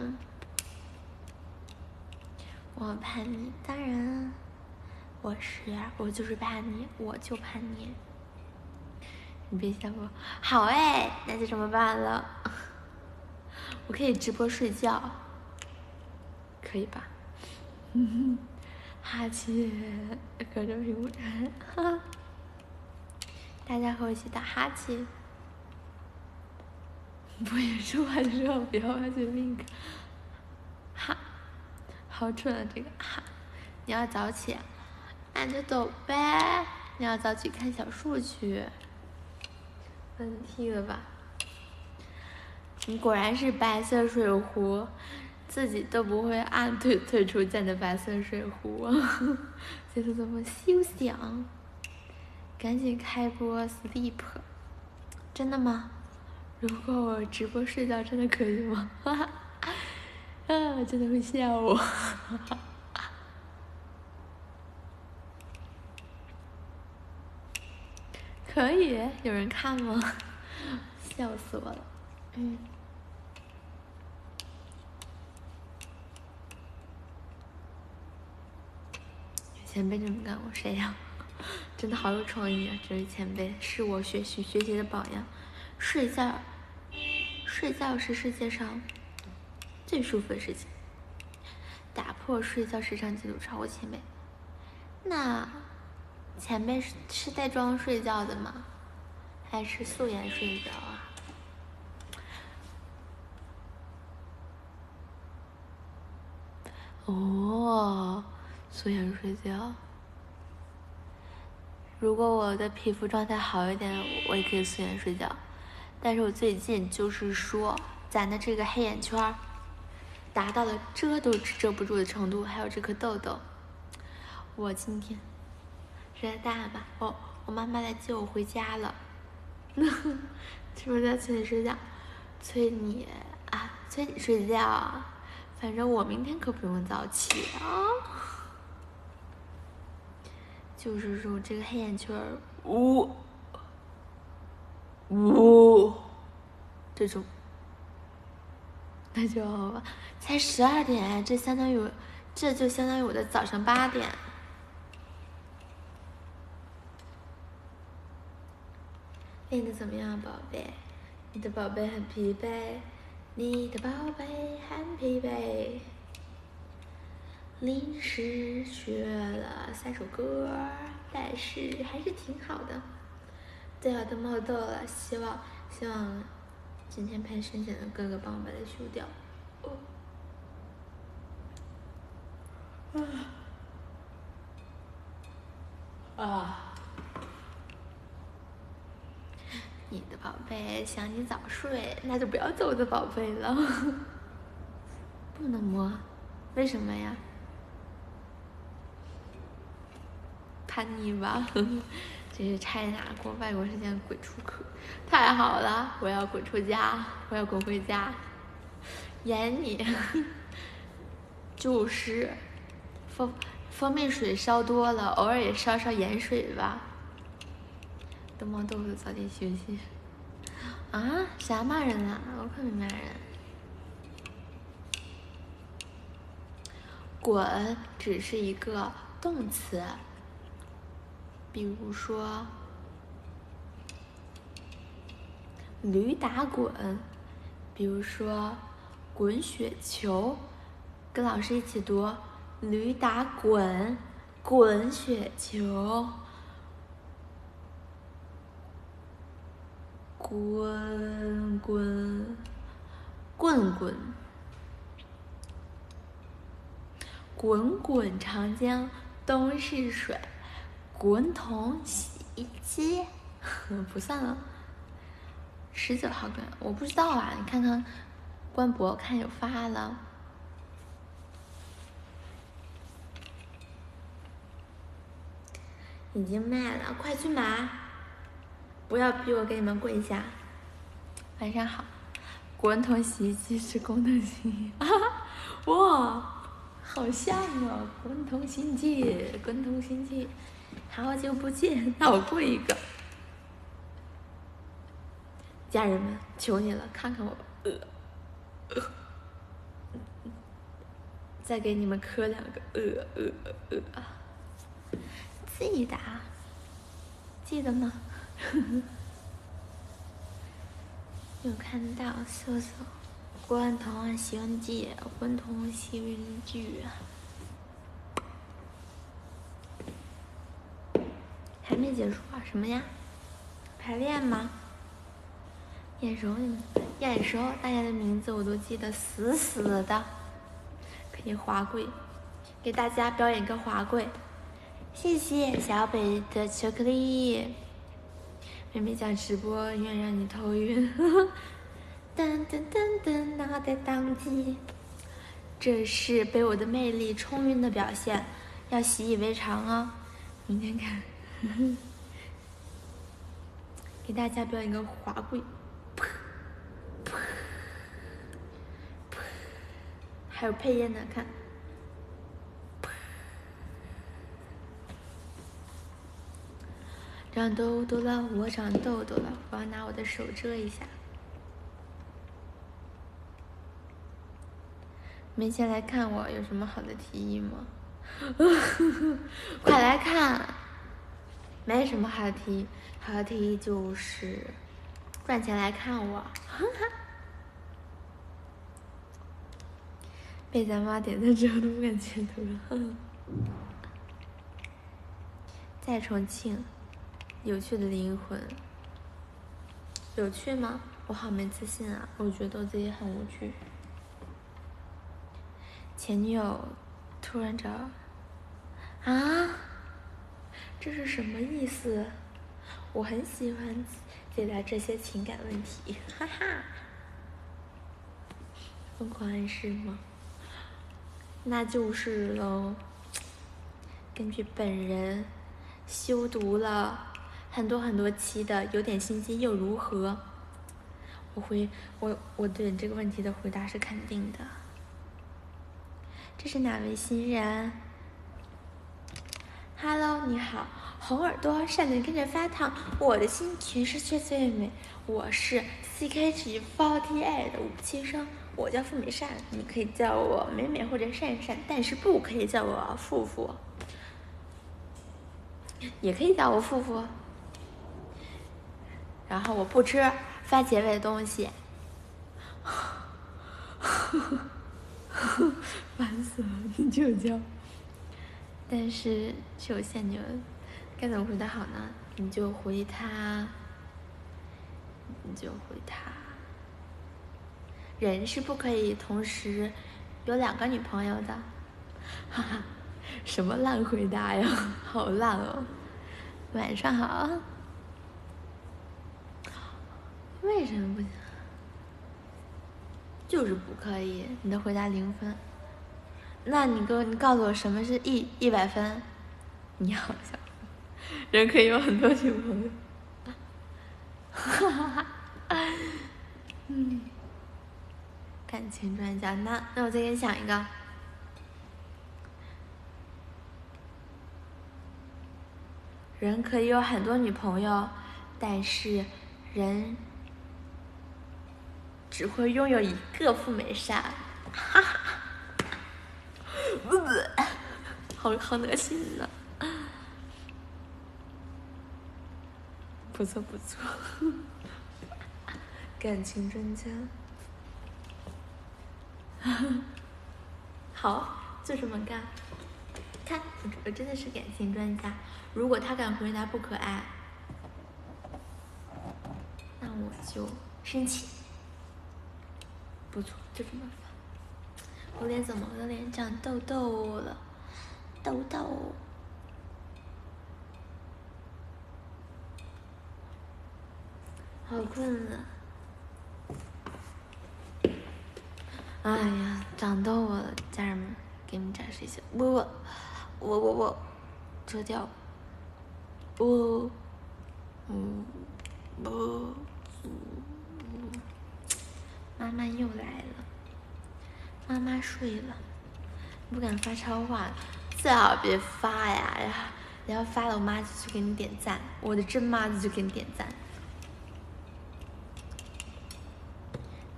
我叛逆，当然，我是我就是叛逆，我就叛逆。你别吓我，好哎，那就这么办了。我可以直播睡觉，可以吧？哈气，隔着屏幕哈。大家和我一起打哈气。不也说话的时候不要玩嘴命哈，好蠢啊这个哈！你要早起，那就走呗。你要早起看小树去。问题了吧？你果然是白色水壶，自己都不会按退退出键的白色水壶，这是怎么休想？赶紧开播 sleep，真的吗？如果我直播睡觉，真的可以吗？哈 哈啊，真的会笑我。可以，有人看吗？笑死我了。嗯。前辈这么干过，谁呀？真的好有创意啊！这位前辈是我学习学习的榜样。睡觉，睡觉是世界上最舒服的事情。打破睡觉时长记录，超过前辈。那前辈是是带妆睡觉的吗？还是素颜睡觉啊？哦。素颜睡觉。如果我的皮肤状态好一点，我也可以素颜睡觉。但是我最近就是说，咱的这个黑眼圈达到了遮都遮不住的程度，还有这颗痘痘。我今天人大吧，我我妈妈来接我回家了。是不是在催你睡觉？催你啊，催你睡觉。反正我明天可不用早起啊。就是说这个黑眼圈儿，呜呜，这种，那就好吧。才十二点，这相当于，这就相当于我的早上八点。练的怎么样，宝贝？你的宝贝很疲惫，你的宝贝很疲惫。临时学了三首歌，但是还是挺好的。最好的冒痘了，希望希望今天拍深浅的哥哥帮我把它修掉。啊啊！你的宝贝想你早睡，那就不要做我的宝贝了。不能摸，为什么呀？叛逆吧，这是 China 过外国时间滚出课，太好了！我要滚出家，我要滚回家。演你，就是蜂蜂蜜水烧多了，偶尔也烧烧盐水吧。都忙豆腐，早点休息。啊？啥骂人啊？我可没骂人。滚只是一个动词。比如说，驴打滚，比如说滚雪球，跟老师一起读：驴打滚，滚雪球，滚滚棍棍，滚滚长江东逝水。滚筒洗衣机 不算了，十九号跟我不知道啊，你看看官博看有发了，已经卖了，快去买！不要逼我给你们跪下。晚上好，滚筒洗衣机是功能性啊！哇，好像哦，滚筒洗衣机，滚筒洗衣机。好久不见，那我跪一个。家人们，求你了，看看我吧。呃，再给你们磕两个呃呃呃呃，记得，记得吗？有看到搜索，关童西游记，混童西游记，还没结束啊？什么呀？排练吗？眼熟你们，眼熟，大家的名字我都记得死死的。可以滑跪，给大家表演个滑跪。谢谢小北的巧克力。妹妹讲直播，愿让你头晕。噔噔噔噔，脑袋当机。这是被我的魅力冲晕的表现，要习以为常哦。明天看。给大家表演个滑跪。还有配音呢，看，长痘痘了，我长痘痘了，我要拿我的手遮一下。没钱来看我，有什么好的提议吗？快来看，没什么好提议，好提就是赚钱来看我。被咱妈点赞之后都不敢截图了。在重庆，有趣的灵魂，有趣吗？我好没自信啊！我觉得我自己很无趣。前女友突然找啊，这是什么意思？我很喜欢解答这些情感问题，哈哈。疯狂暗示吗？那就是喽。根据本人修读了很多很多期的，有点心机又如何？我回我我对这个问题的回答是肯定的。这是哪位新人？Hello，你好，红耳朵，善良跟着发烫，我的心全是血最美。我是 CKG48 的武器生。我叫付美善，你可以叫我美美或者善善，但是不可以叫我富富，也可以叫我富富。然后我不吃番茄味的东西，呵 呵烦死了！你就叫，但是是有限牛，该怎么回答好呢？你就回他，你就回他。人是不可以同时有两个女朋友的，哈哈，什么烂回答呀，好烂哦！晚上好，为什么不行？就是不可以，你的回答零分。那你给我，你告诉我什么是一一百分？你好像，人可以有很多女朋友，哈哈哈，嗯。感情专家，那那我再给你想一个。人可以有很多女朋友，但是人只会拥有一个富美善，哈哈，不 好好恶心呢。不错不错，感情专家。好，就这么干。看，我真的是感情专家。如果他敢回答不可爱，那我就生气。不错，就这么。我脸怎么了？脸长痘痘了，痘痘。好困啊。哎呀，长痘了，家人们，给你们展示一下，我我我我我遮掉，我嗯我妈妈又来了，妈妈睡了，不敢发超话，最好别发呀呀，然后发了我妈就去给你点赞，我的真妈子就给你点赞，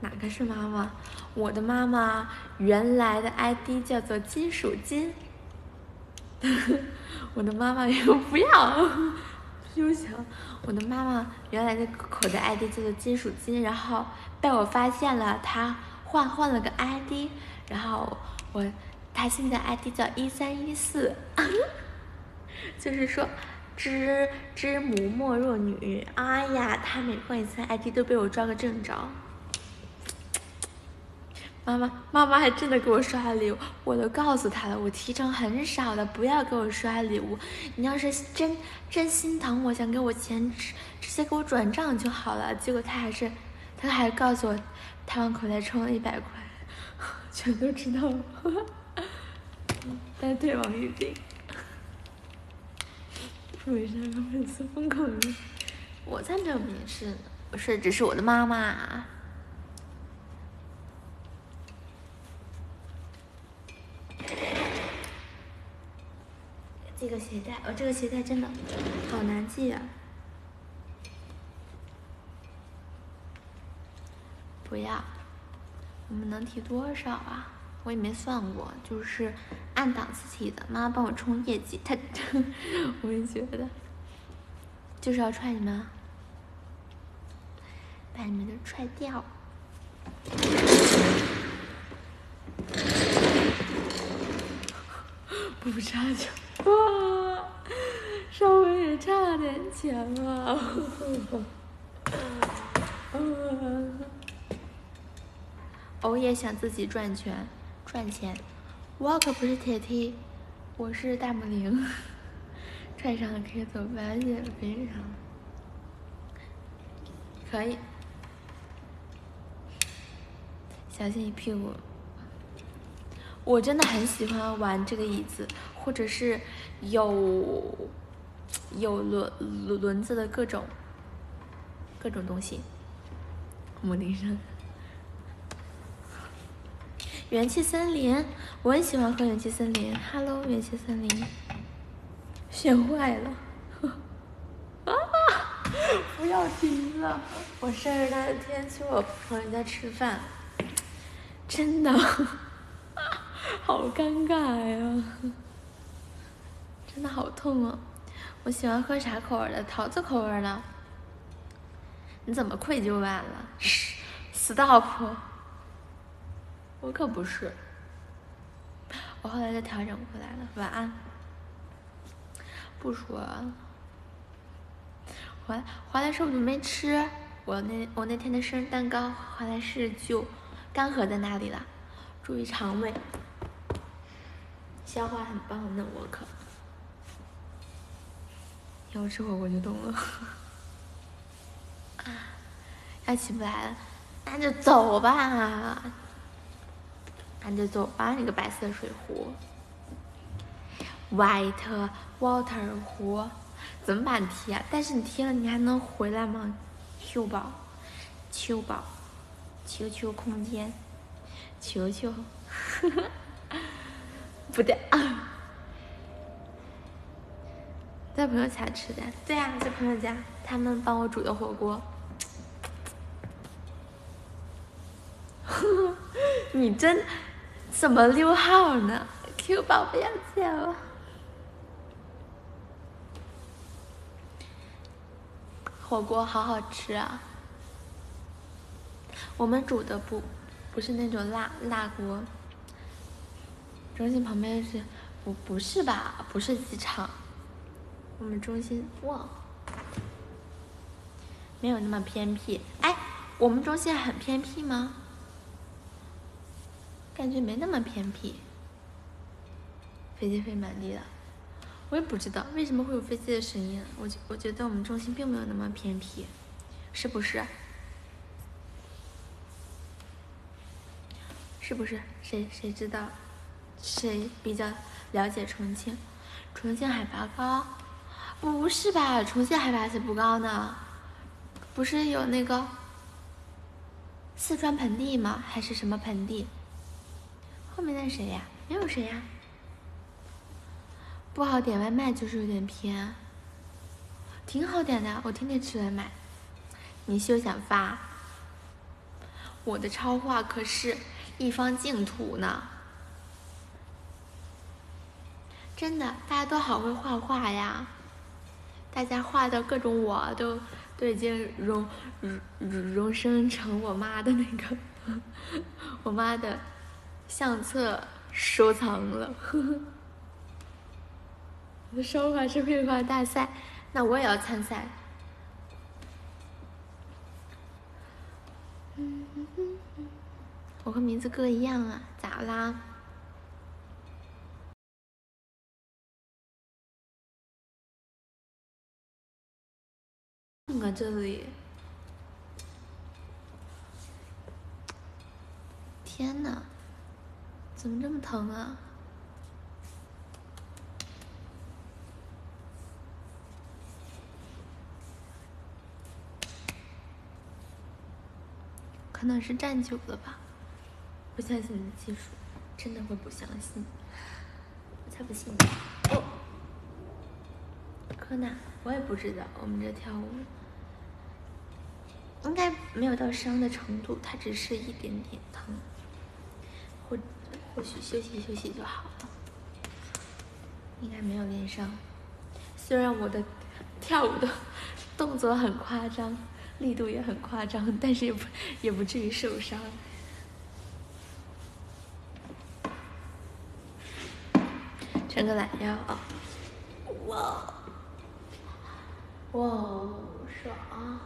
哪个是妈妈？我的妈妈原来的 ID 叫做金属金。我的妈妈又不要，又想我的妈妈原来的口袋 ID 叫做金属金，然后被我发现了，她换换了个 ID，然后我他现在 ID 叫一三一四，就是说知知母莫若女，哎呀，他每换一次 ID 都被我抓个正着。妈妈，妈妈还真的给我刷礼物，我都告诉他了，我提成很少的，不要给我刷礼物。你要是真真心疼我，想给我钱，直直接给我转账就好了。结果他还是，他还告诉我，他往口袋充了一百块，全都知道了。但退网预定，为啥让粉丝疯狂？我才没有鄙视呢，不是，只是我的妈妈。这个鞋带，哦，这个鞋带真的好难系啊！不要，我们能提多少啊？我也没算过，就是按档次提的。妈妈帮我冲业绩，他，我也觉得，就是要踹你们，把你们都踹掉。不差钱啊，稍微也差点钱啊。我也想自己赚钱，赚钱。我可不是铁梯，我是大母零，踹上了可以走半减肥上，可以，小心一屁股。我真的很喜欢玩这个椅子，或者是有有轮轮轮子的各种各种东西。母丁上，元气森林，我很喜欢喝元气森林。Hello，元气森林，学坏了，啊！不要停了，我生日那天去我朋友家吃饭，真的。好尴尬呀！真的好痛啊！我喜欢喝啥口味的？桃子口味的。你怎么愧疚完了？Stop！我可不是。我后来就调整过来了。晚安。不说。回来，回来时候我没吃。我那我那天的生日蛋糕，华莱士就干涸在那里了。注意肠胃。消化很棒的我可，要吃火锅就动了，啊，要起不来了，那就走吧，那就走吧，那个白色水壶，white water 壶，怎么把你踢啊？但是你踢了，你还能回来吗？秋宝，秋宝，球球空间，球球，不对啊，在朋友家吃的。对呀，在朋友家，他们帮我煮的火锅。你真怎么溜号呢？Q 宝不要钱了。火锅好好吃啊！我们煮的不不是那种辣辣锅。中心旁边是，不不是吧？不是机场，我们中心哇，没有那么偏僻。哎，我们中心很偏僻吗？感觉没那么偏僻。飞机飞满地了，我也不知道为什么会有飞机的声音。我我觉得我们中心并没有那么偏僻，是不是？是不是？谁谁知道？谁比较了解重庆？重庆海拔高？不是吧？重庆海拔才不高呢，不是有那个四川盆地吗？还是什么盆地？后面那谁呀？没有谁呀。不好点外卖就是有点偏，挺好点的，我天天吃外卖。你休想发！我的超话可是一方净土呢。真的，大家都好会画画呀！大家画的各种我都都已经融融融生成我妈的那个 我妈的相册收藏了。我的手画是绘画大赛，那我也要参赛。我和名字哥一样啊，咋啦？看看这里，天呐，怎么这么疼啊？可能是站久了吧，不相信你的技术，真的会不相信，我才不信呢！哦，柯南，我也不知道，我们这跳舞。应该没有到伤的程度，它只是一点点疼，或或许休息休息就好了，应该没有练伤。虽然我的跳舞的动作很夸张，力度也很夸张，但是也不也不至于受伤。伸个懒腰啊！哇哇，爽！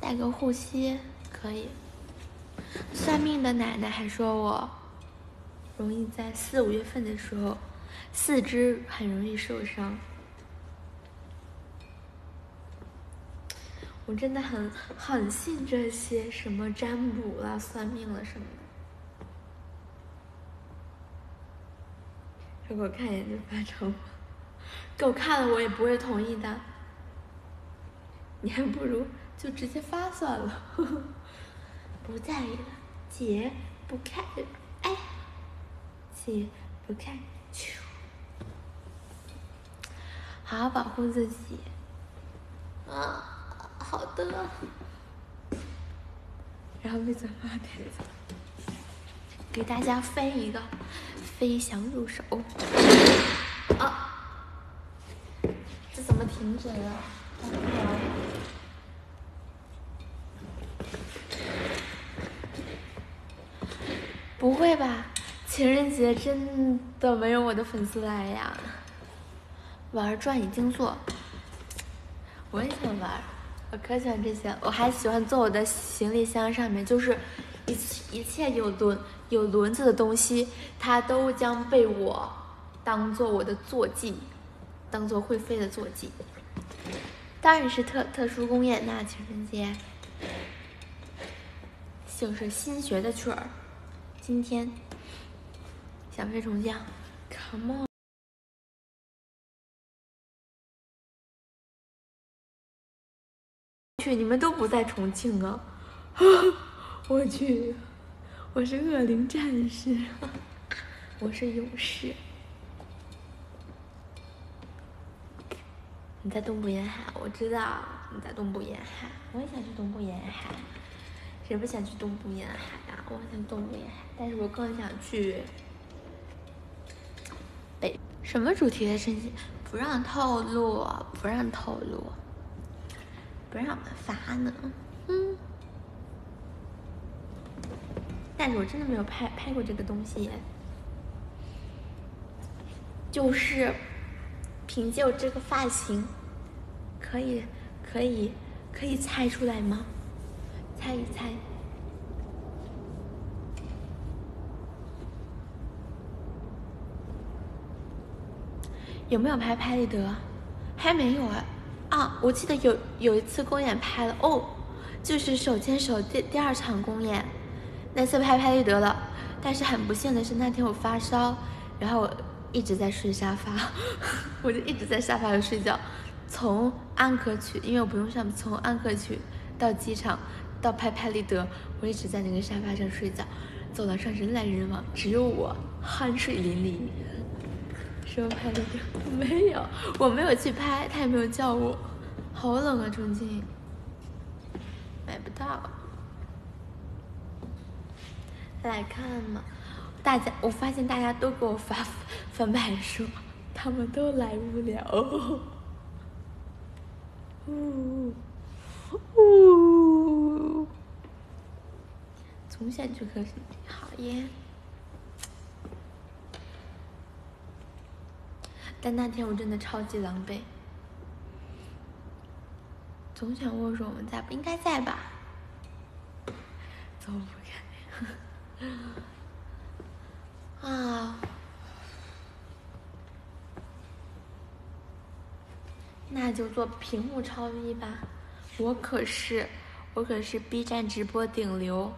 带个护膝可以。算命的奶奶还说我容易在四五月份的时候四肢很容易受伤。我真的很很信这些什么占卜啦、算命了什么的。如果看一眼就发愁，给我看了我也不会同意的。你还不如。就直接发算了，不在意了，解不看，哎，解不开，啾，好好保护自己，啊，好的，然后闭嘴发点，给大家分一个飞翔入手，啊，这怎么停止了？不会吧，情人节真的没有我的粉丝来呀？玩转移静坐，我也想玩，我可喜欢这些，我还喜欢坐我的行李箱上面，就是一一切有轮有轮子的东西，它都将被我当做我的坐骑，当做会飞的坐骑。当然是特特殊公演呐，情人节，就是新学的曲儿。今天想飞重降，Come on！去，你们都不在重庆啊！我去，我是恶灵战士，我是勇士。你在东部沿海，我知道你在东部沿海，我也想去东部沿海。谁不想去东部沿海啊？我想东部沿海，但是我更想去北。什么主题的升级？不让透露，不让透露，不让我们发呢。嗯。但是我真的没有拍拍过这个东西，就是凭借我这个发型，可以可以可以猜出来吗？猜一猜，有没有拍拍立得？还没有啊！啊，我记得有有一次公演拍了哦，就是手牵手第第二场公演，那次拍拍立得了。但是很不幸的是那天我发烧，然后我一直在睡沙发，我就一直在沙发上睡觉。从安可曲，因为我不用上，从安可曲到机场。到拍拍立得，我一直在那个沙发上睡觉，走廊上人来人往，只有我酣睡淋漓。说拍立得没有，我没有去拍，他也没有叫我。好冷啊，重庆。买不到。来看嘛，大家，我发现大家都给我发翻牌说，他们都来不了。呜 呜，从小就可是好耶。但那天我真的超级狼狈。总想问说我们在不应该在吧？走不开。啊，那就做屏幕超 V 吧。我可是我可是 B 站直播顶流。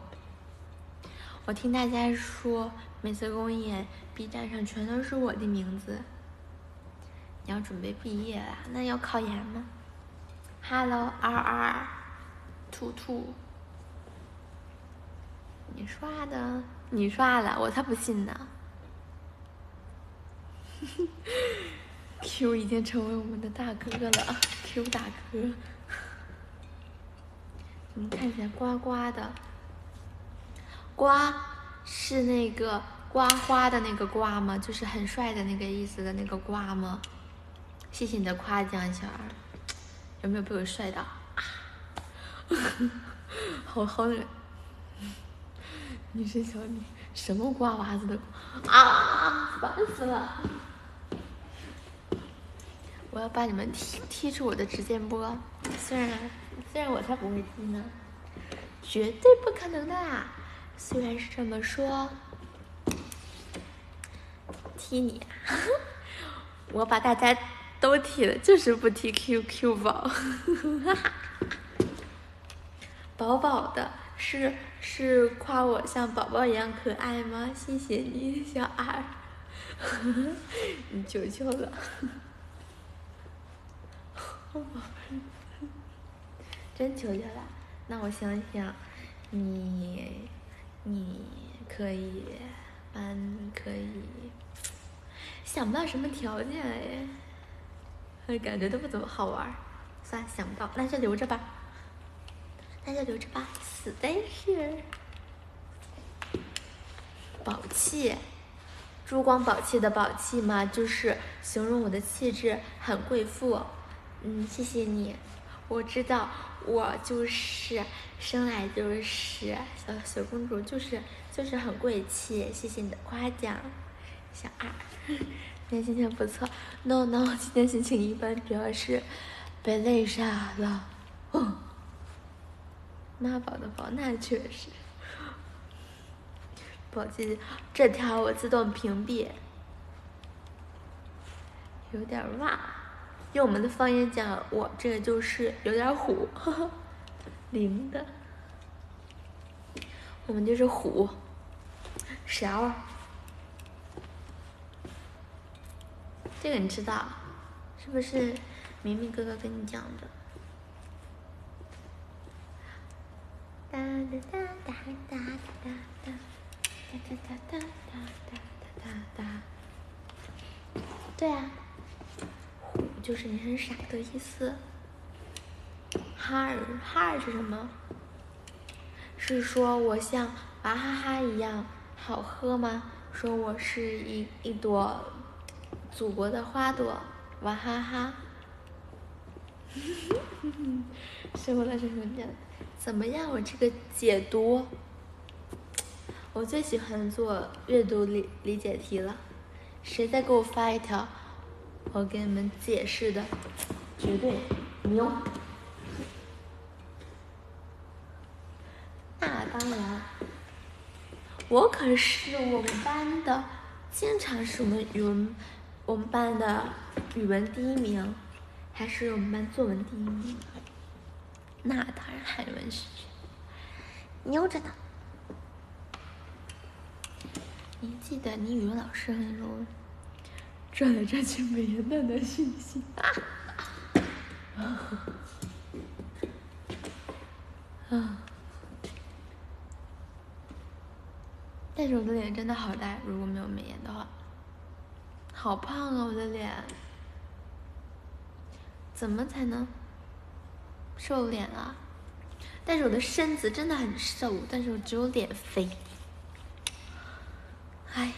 我听大家说，每次公演 B 站上全都是我的名字。你要准备毕业啦？那要考研吗？Hello，二二，兔兔，你刷的？你刷了？我才不信呢。Q 已经成为我们的大哥哥了，Q 大哥。怎么看起来呱呱的？呱是那个刮花的那个刮吗？就是很帅的那个意思的那个刮吗？谢谢你的夸奖，小二，有没有被我帅到？好好的，你是小你什么瓜娃子的啊？烦死了！我要把你们踢踢出我的直播播，虽然虽然我才不会踢呢，绝对不可能的。虽然是这么说，踢你，我把大家。都踢了，就是不踢 QQ 宝，宝宝的是是夸我像宝宝一样可爱吗？谢谢你，小二，你求求了，真求求了，那我想想，你你可以，嗯，可以，想不到什么条件哎。感觉都不怎么好玩，算了，想不到，那就留着吧，那就留着吧，死在是。宝气，珠光宝气的宝气嘛，就是形容我的气质很贵妇。嗯，谢谢你，我知道我就是生来就是小小公主，就是就是很贵气。谢谢你的夸奖，小二。今天心情不错，no no，今天心情一般，主要是被累傻了。妈宝的宝，那确实。宝记这条我自动屏蔽，有点哇。用我们的方言讲，我这个就是有点虎，零的。我们就是虎，勺。这个你知道，是不是明明哥哥跟你讲的？哒哒哒哒哒哒哒哒哒哒哒哒哒哒哒。对啊，就是你很傻的意思。哈儿哈儿是什么？是说我像娃哈哈一样好喝吗？说我是一一朵。祖国的花朵，娃哈哈！生活的什么讲？怎么样？我这个解读，我最喜欢做阅读理理解题了。谁再给我发一条，我给你们解释的，绝对牛！那当然，我可是我们班的，经常是我们语文。我们班的语文第一名，还是我们班作文第一名？那当然海文是牛着呢。你记得你语文老师很容转来转去没人淡淡信息。啊！但是我的脸真的好大，如果没有美颜的话。好胖啊，我的脸！怎么才能瘦脸啊？但是我的身子真的很瘦，但是我只有脸肥。唉，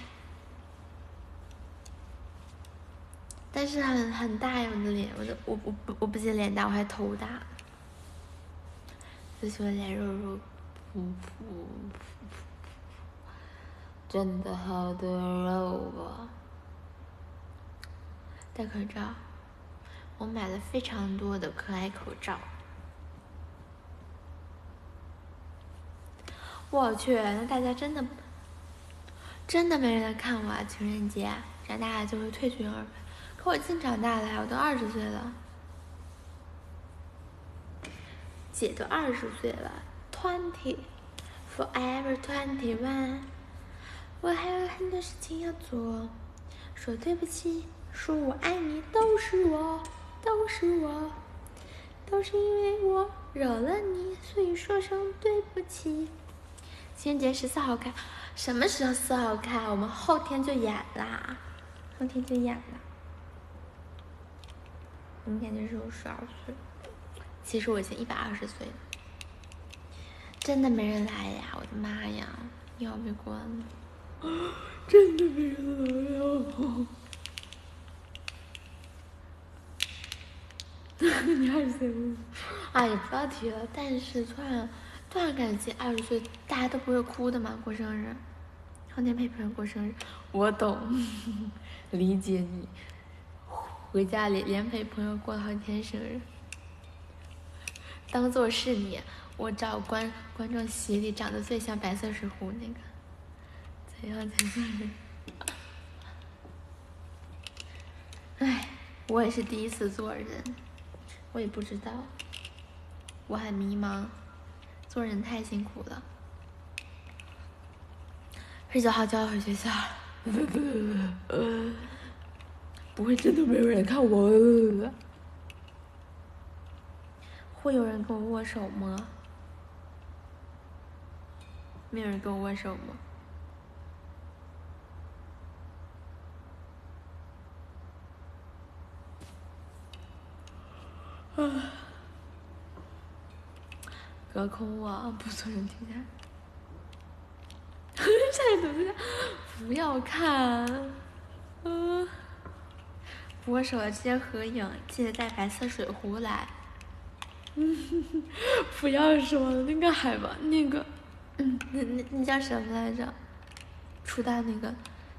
但是很很大呀，我的脸，我的我我不我不仅脸大，我还头大。就喜欢脸肉肉，噗噗噗噗噗真的好多肉啊！戴口罩，我买了非常多的可爱口罩。我去，那大家真的真的没人来看我啊？情人节长大了就会退群而，可我已经长大了呀，我都二十岁了，姐都二十岁了，twenty，forever twenty one，我还有很多事情要做，说对不起，说我爱你，都是我，都是我，都是因为我惹了你，所以说声对不起。情人节十四号开，什么时候四号开？我们后天就演啦，后天就演了。明天就是我十二岁，其实我已经一百二十岁了。真的没人来呀！我的妈呀，又要被关了！真的没人来呀！你二十岁吗？哎呀，不要提了。但是突然。突然感觉二十岁大家都不会哭的嘛，过生日，后天陪别人过生日，我懂，理解你，回家里连陪朋友过好几天生日，当做是你，我找观观众席里长得最像白色水壶那个，怎样才算是？哎，我也是第一次做人，我也不知道，我很迷茫。做人太辛苦了，十九号就要回学校，不会真的没有人看我？会有人跟我握手吗？没有人跟我握手吗？隔空啊，不做人听见。不要看。嗯，握手接合影，记得带白色水壶来。嗯，不要说了，那个海吧，那个，嗯，那那那叫什么来着？初代那个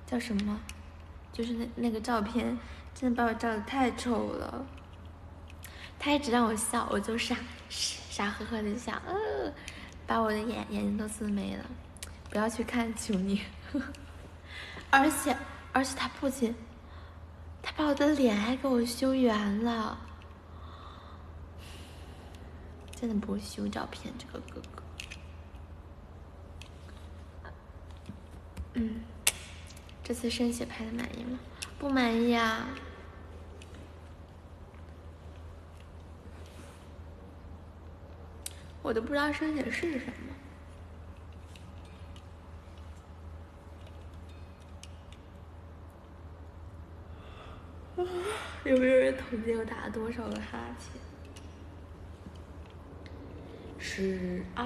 叫什么？就是那那个照片，真的把我照的太丑了。他一直让我笑，我就傻傻呵呵的笑，呃，把我的眼眼睛都撕没了。不要去看，求你。而且而且他不仅，他把我的脸还给我修圆了，真的不会修照片，这个哥哥。嗯，这次生写拍的满意吗？不满意啊。我都不知道生写是什么，有没有人统计我打了多少个哈欠？十二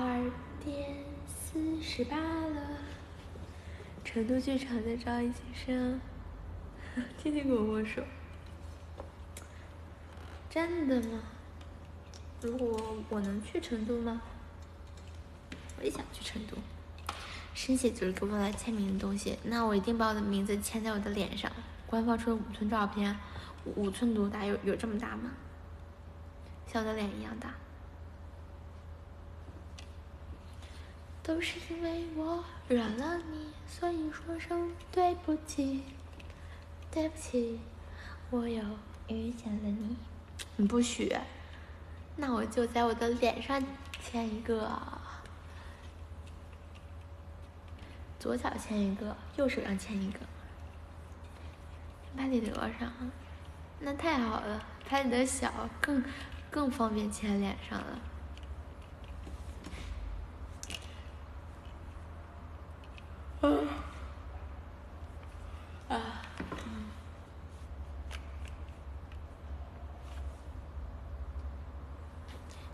点四十八了，成都剧场在招一新生，天天跟我握手，真的吗？如果我能去成都吗？我也想去成都。生写就是给我来签名的东西，那我一定把我的名字签在我的脸上。官方出了五寸照片，五寸多大？有有这么大吗？像我的脸一样大。都是因为我惹了你，所以说声对不起，对不起，我又遇见了你。你不许。那我就在我的脸上签一个，左脚签一个，右手上签一个，把你得上，那太好了，拍立得小，更更方便签脸上了。啊。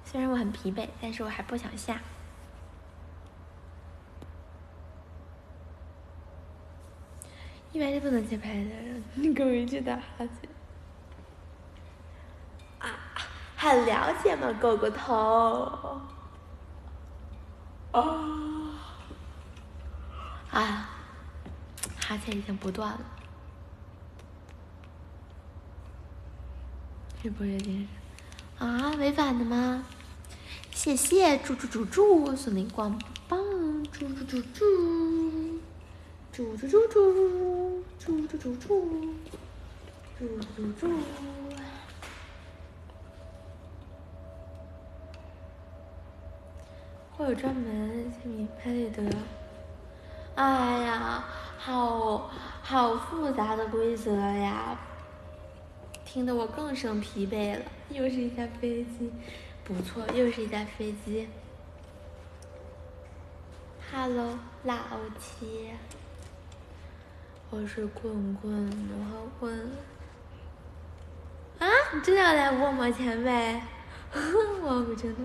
虽然我很疲惫，但是我还不想下。一般是不能接拍的，你给我一句打哈欠。很了解吗，狗狗头？啊，啊，哈欠已经不断了，是不是精神。啊，违反的吗？谢谢猪猪猪猪送的光棒，猪猪猪猪，猪猪猪猪，猪猪猪猪，猪猪猪。会有专门姓名拍立得。哎呀，好好复杂的规则呀，听得我更生疲惫了。又是一架飞机，不错，又是一架飞机。Hello，老七，我是棍棍，我好困。啊，你真的要来握吗，前辈？我不真的，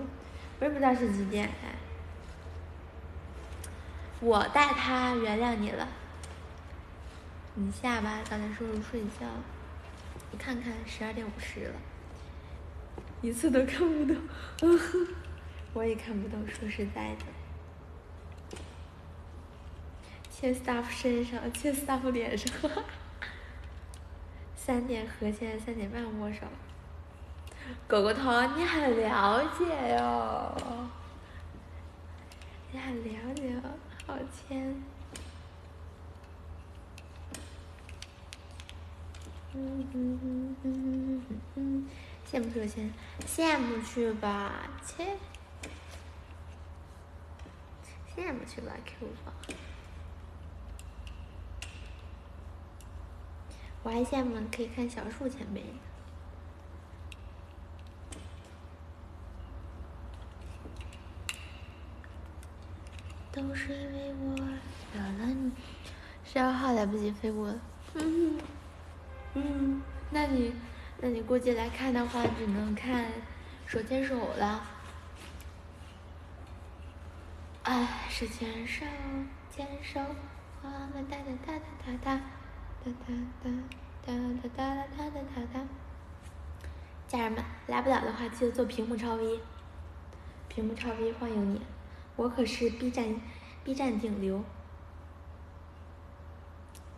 我也不知道是几点哎。我代他原谅你了，你下吧，早点收拾睡觉。你看看，十二点五十了，一次都看不懂，我也看不懂，说实在的。切 staff 身上，切 staff 脸上，三点和，现在三点半握手。狗狗头，你很了解哟，你很了解哦。抱歉。嗯嗯，羡慕去先，羡慕去吧，切，羡慕去吧，Q 吧。我还羡慕可以看小树前辈。都是因为我惹了你，十二号来不及飞过。嗯嗯，那你，那你估计来看的话，只能看手牵手了。哎，手牵手，牵手，我们哒哒哒哒哒哒，哒哒哒哒哒哒哒哒哒哒。家人们，来不了的话，记得做屏幕超 V。屏幕超 V，欢迎你。我可是 B 站 B 站顶流，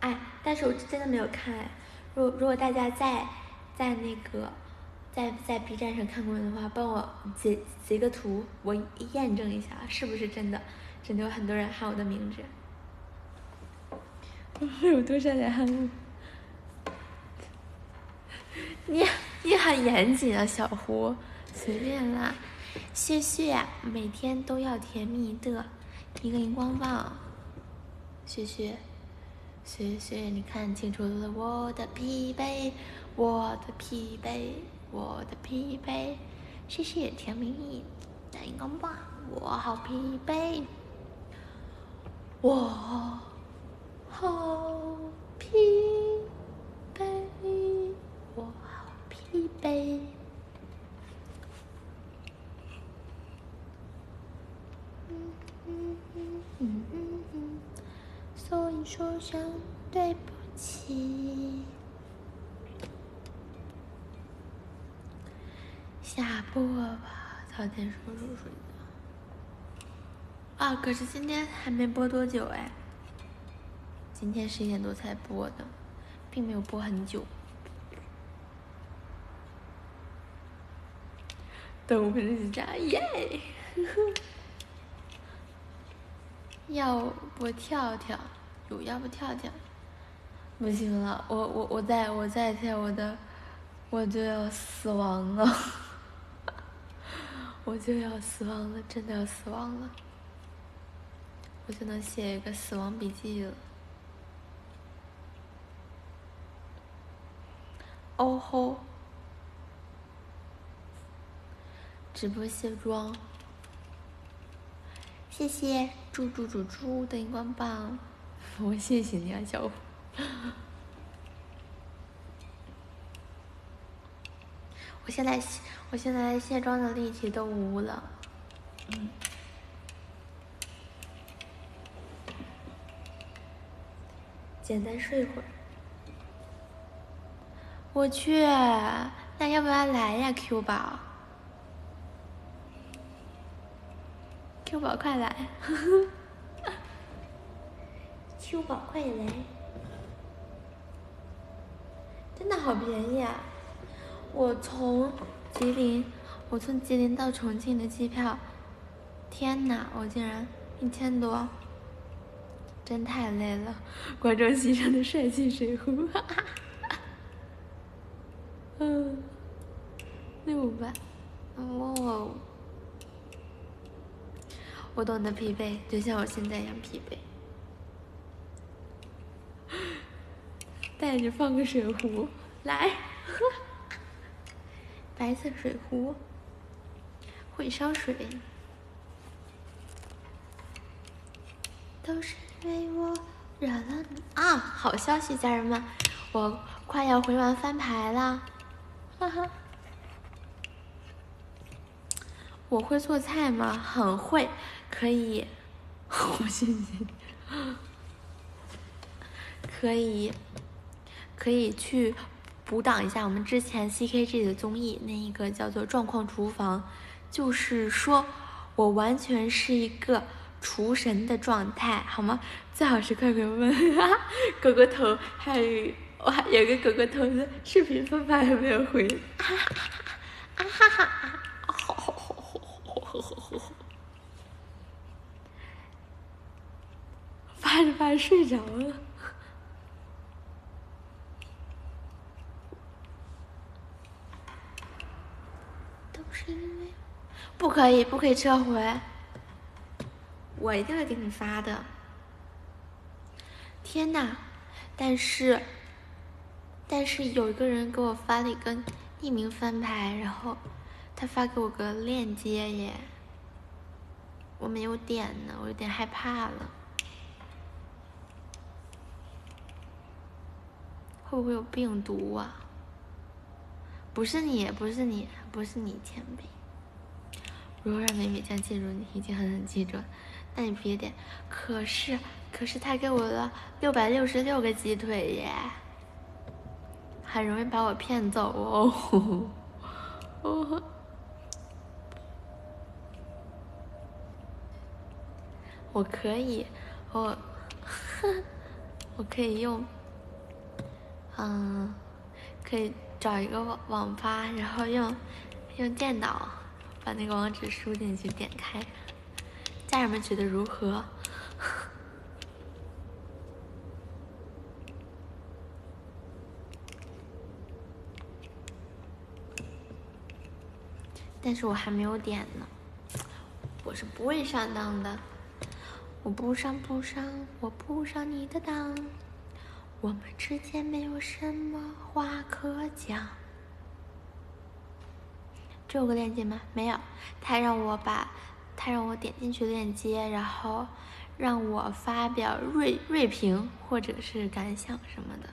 哎，但是我真的没有看。如如果大家在在那个在在 B 站上看过的话，帮我截截个图，我验证一下是不是真的，真的有很多人喊我的名字。有多少人喊我？你你很严谨啊，小胡，随便啦。谢谢，每天都要甜蜜的一个荧光棒。谢谢，谢谢你看清楚了我的疲惫，我的疲惫，我的疲惫。谢谢甜蜜的荧光棒，我好疲惫，我好疲惫，我好疲惫。嗯嗯嗯，所以说声对不起。下播吧，早点收拾睡觉。啊，可是今天还没播多久哎，今天十一点多才播的，并没有播很久。等我们一起炸耶！要不跳跳，有要不跳跳，不行了，我我我再我再跳我的，我就要死亡了，我就要死亡了，真的要死亡了，我就能写一个死亡笔记了。哦吼，直播卸妆。谢谢猪猪猪猪的荧光棒，我谢谢你啊，小虎。我现在我现在卸妆的力气都无了，嗯。简单睡会儿。我去，那要不要来呀，Q 宝？Q 宝快来！Q 宝快点来！真的好便宜啊！我从吉林，我从吉林到重庆的机票，天呐，我竟然一千多！真太累了，观众席上的帅气水壶，哈哈。嗯，六百，哦，我懂得疲惫，就像我现在一样疲惫。带着放个水壶来喝，白色水壶会烧水，都是因为我惹了你啊！好消息，家人们，我快要回完翻牌了。哈哈，我会做菜吗？很会，可以，我 谢谢，可以，可以去补档一下我们之前 CKG 的综艺，那一个叫做《状况厨房》，就是说我完全是一个厨神的状态，好吗？最好是快快问，狗狗头还有。我还有个狗狗头的视频分发还没有回，啊哈哈，好好好好好好好好好，发着发着睡着了，是因为不可以不可以撤回，我一定会给你发的，天呐，但是。但是有一个人给我发了一个匿名翻牌，然后他发给我个链接耶，我没有点呢，我有点害怕了，会不会有病毒啊？不是你，不是你，不是你前辈。如果让美美酱记住你，已经狠狠记住了，那你别点。可是，可是他给我了六百六十六个鸡腿耶。很容易把我骗走哦，哦，我可以，我，我可以用，嗯，可以找一个网网吧，然后用用电脑把那个网址输进去，点开，家人们觉得如何？但是我还没有点呢，我是不会上当的，我不上不上，我不上你的当，我们之间没有什么话可讲。这有个链接吗？没有，他让我把，他让我点进去链接，然后让我发表锐锐评或者是感想什么的。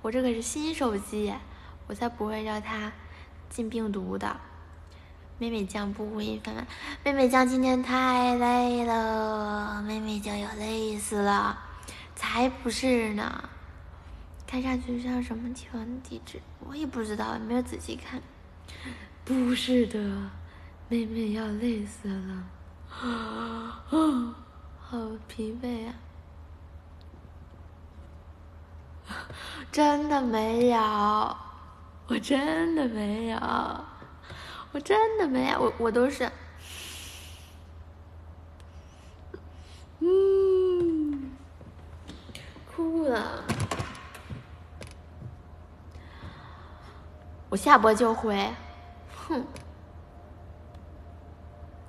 我这个是新手机，我才不会让它进病毒的。妹妹酱不会翻翻，妹妹酱今天太累了，妹妹酱要累死了，才不是呢。看上去像什么体温体质，我也不知道，没有仔细看。不是的，妹妹要累死了，啊，好疲惫啊。真的没有，我真的没有，我真的没，我我都是，嗯，哭了，我下播就回，哼，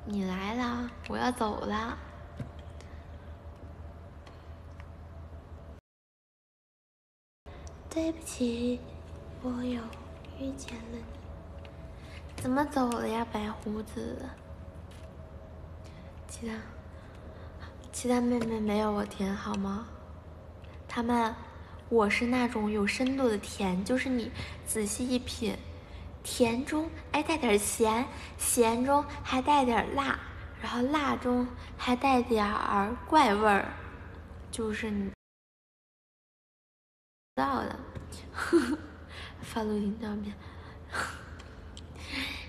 你来了，我要走了。对不起，我又遇见了你。怎么走了呀，白胡子？其他其他妹妹没有我甜好吗？他们，我是那种有深度的甜，就是你仔细一品，甜中哎带点咸，咸中还带点辣，然后辣中还带点儿怪味儿，就是你到了，发录音照片，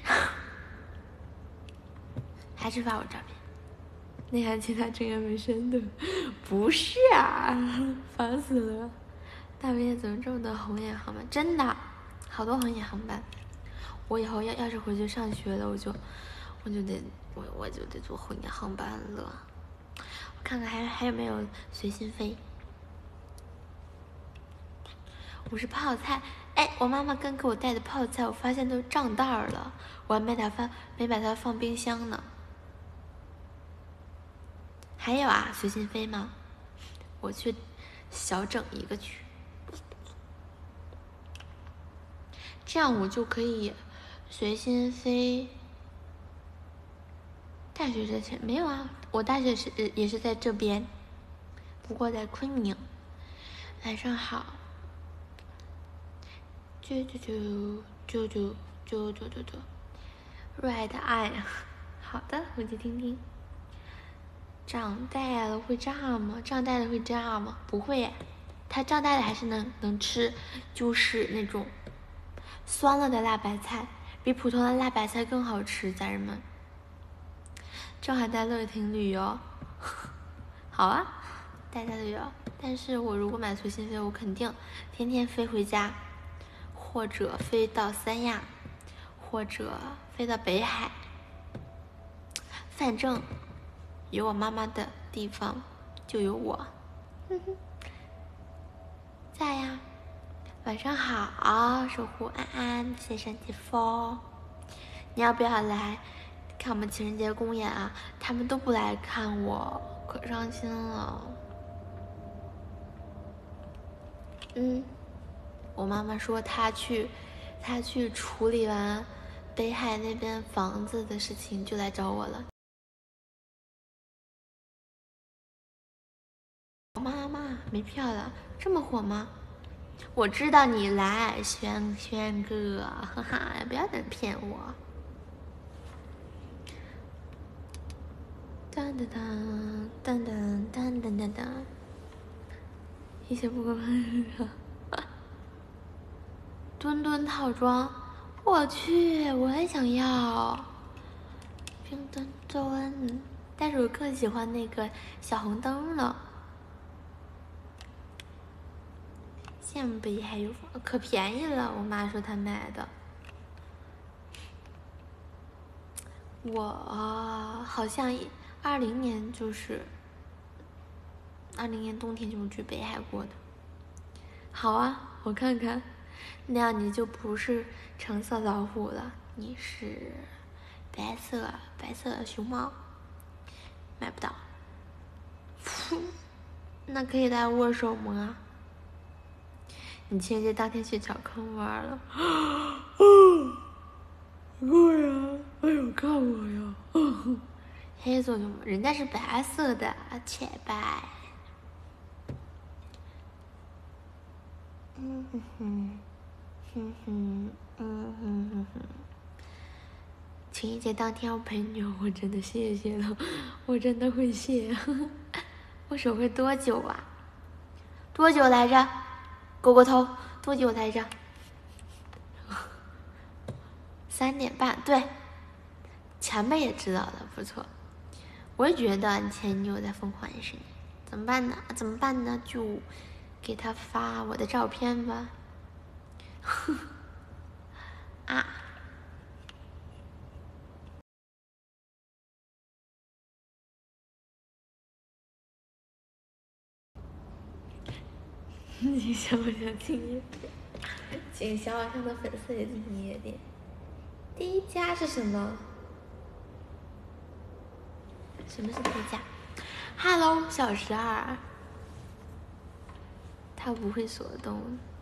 还是发我照片。你还其他成员没深度？不是啊，烦死了！大半夜怎么这么多红眼航班？真的，好多红眼航班。我以后要要是回去上学了，我就我就得我我就得坐红眼航班了。我看看还还有没有随心飞。我是泡菜，哎，我妈妈刚给我带的泡菜，我发现都胀袋儿了，我还没打放没把它放冰箱呢。还有啊，随心飞吗？我去小整一个去，这样我就可以随心飞。大学之前没有啊？我大学是也是在这边，不过在昆明。晚上好。啾啾啾啾啾啾啾啾啾，red eye，好的，我去听听。胀袋了会炸吗？胀袋了会炸吗？不会，它胀袋了还是能能吃，就是那种酸了的辣白菜，比普通的辣白菜更好吃，家人们。正好带乐亭旅游，好啊，带他旅游。但是我如果买随心飞，我肯定天天飞回家，或者飞到三亚，或者飞到北海，反正。有我妈妈的地方，就有我。在呀，晚上好，守护安安先生姐夫，你要不要来看我们情人节公演啊？他们都不来看我，可伤心了。嗯，我妈妈说她去，她去处理完北海那边房子的事情，就来找我了。妈妈没票了，这么火吗？我知道你来，轩轩哥，哈哈，不要再骗我。当当当当当当当当，一些不可分墩墩套装，我去，我也想要。冰墩墩，但是我更喜欢那个小红灯了。羡慕北海有可便宜了，我妈说她买的。我好像二零年就是二零年冬天就是去北海过的。好啊，我看看，那样你就不是橙色老虎了，你是白色白色熊猫，买不到。那可以来握手吗？你情人节当天去找坑玩了？我呀，哎呦，看我呀！黑色熊猫，人家是白色的，且白。嗯哼哼，哼，嗯哼哼哼。情人节当天要陪你哦，我真的谢谢了，我真的会谢。握手会多久啊？多久来着？狗狗头多久来着？三点半，对，前辈也知道了，不错。我也觉得你前女友在疯狂是你，怎么办呢？怎么办呢？就给他发我的照片吧。啊。你想不想进夜店，请小偶像的粉丝也进行夜店。第一家是什么？什么是第一家？Hello，小十二。他不会锁动，切，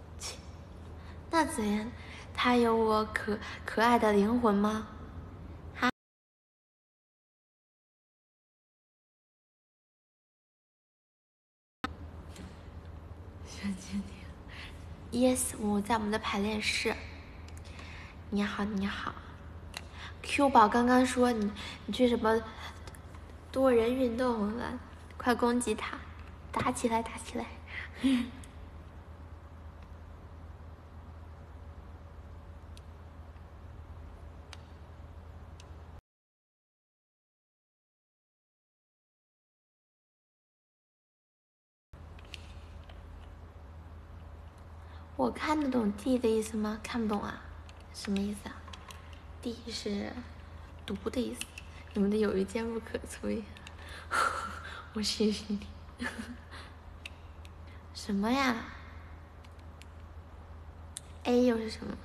那怎样？他有我可可爱的灵魂吗？Yes，我在我们的排练室。你好，你好。Q 宝刚刚说你你去什么多人运动了？快攻击他，打起来，打起来！我看得懂 D 的意思吗？看不懂啊，什么意思啊？D 是毒的意思，你们的友谊坚不可摧。我谢谢你。什么呀？A 又是什么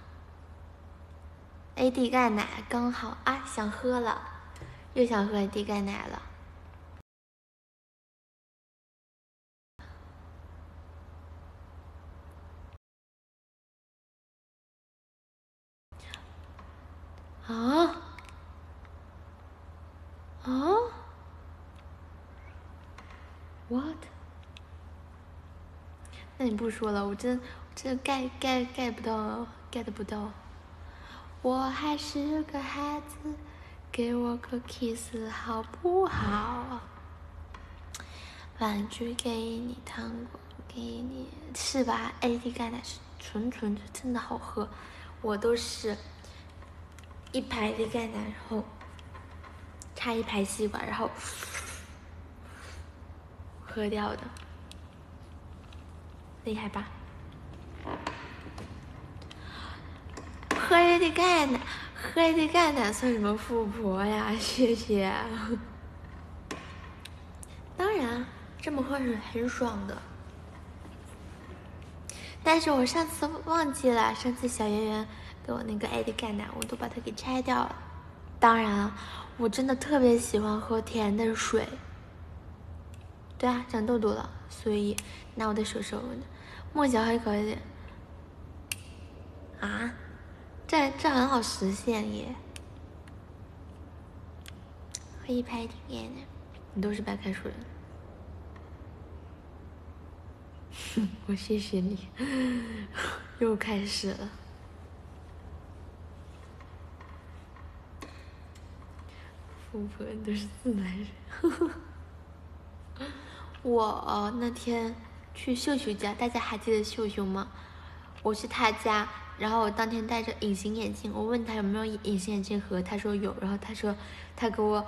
？AD 钙奶刚好啊，想喝了，又想喝 D 钙奶了。啊？啊？What？那你不说了，我真真 get get get 不到，get 不到。我还是个孩子，给我个 kiss 好不好？玩具给你，糖果给你，是吧？AD 钙奶是纯纯的，真的好喝，我都是。一排的钙奶，然后插一排吸管，然后喝掉的，厉害吧？喝的钙奶，喝的钙奶算什么富婆呀？谢谢。当然，这么喝是很爽的。但是我上次忘记了，上次小圆圆。我那个 AD 钙奶，我都把它给拆掉了。当然，我真的特别喜欢喝甜的水。对啊，长痘痘了，所以拿我的手手墨小还可以。啊？这这很好实现耶！喝一排 AD 钙奶，你都是白开水。哼，我谢谢你，又开始了。富婆都是自来人。我那天去秀秀家，大家还记得秀秀吗？我去他家，然后我当天戴着隐形眼镜，我问他有没有隐形眼镜盒，他说有，然后他说他给我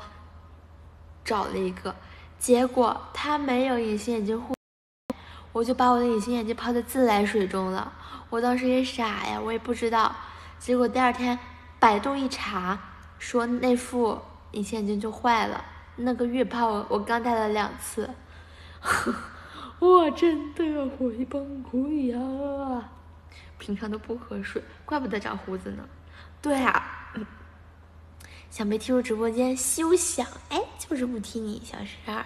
找了一个，结果他没有隐形眼镜护，我就把我的隐形眼镜泡在自来水中了。我当时也傻呀，我也不知道，结果第二天百度一查，说那副。隐形眼镜就坏了，那个月泡我刚戴了两次，我真的会崩溃呀！平常都不喝水，怪不得长胡子呢。对啊，想被踢出直播间休想！哎，就是不踢你，小十二。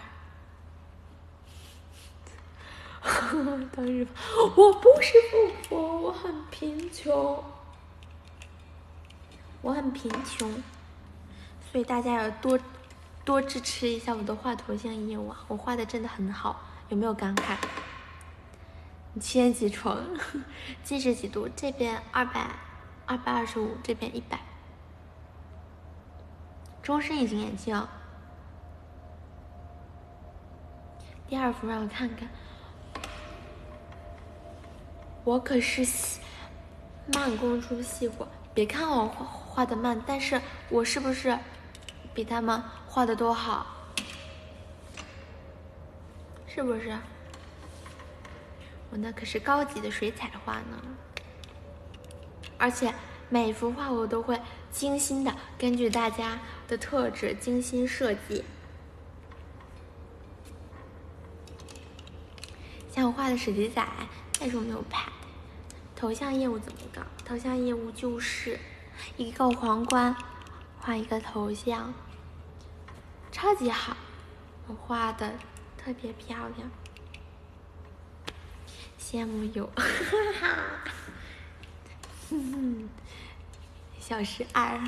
当日我不是富婆，我很贫穷，我很贫穷。所以大家要多多支持一下我的画头像业务啊，我画的真的很好，有没有感慨？你七点起床，近视几度？这边二百二百二十五，这边一百。终身隐形眼镜。第二幅让我看看，我可是慢工出细活，别看我画画的慢，但是我是不是？比他们画的都好，是不是？我那可是高级的水彩画呢，而且每幅画我都会精心的根据大家的特质精心设计。像我画的史迪仔，但是我没有拍。头像业务怎么搞？头像业务就是一个皇冠，画一个头像。超级好，我画的特别漂亮，羡慕有，哈哈，小十二，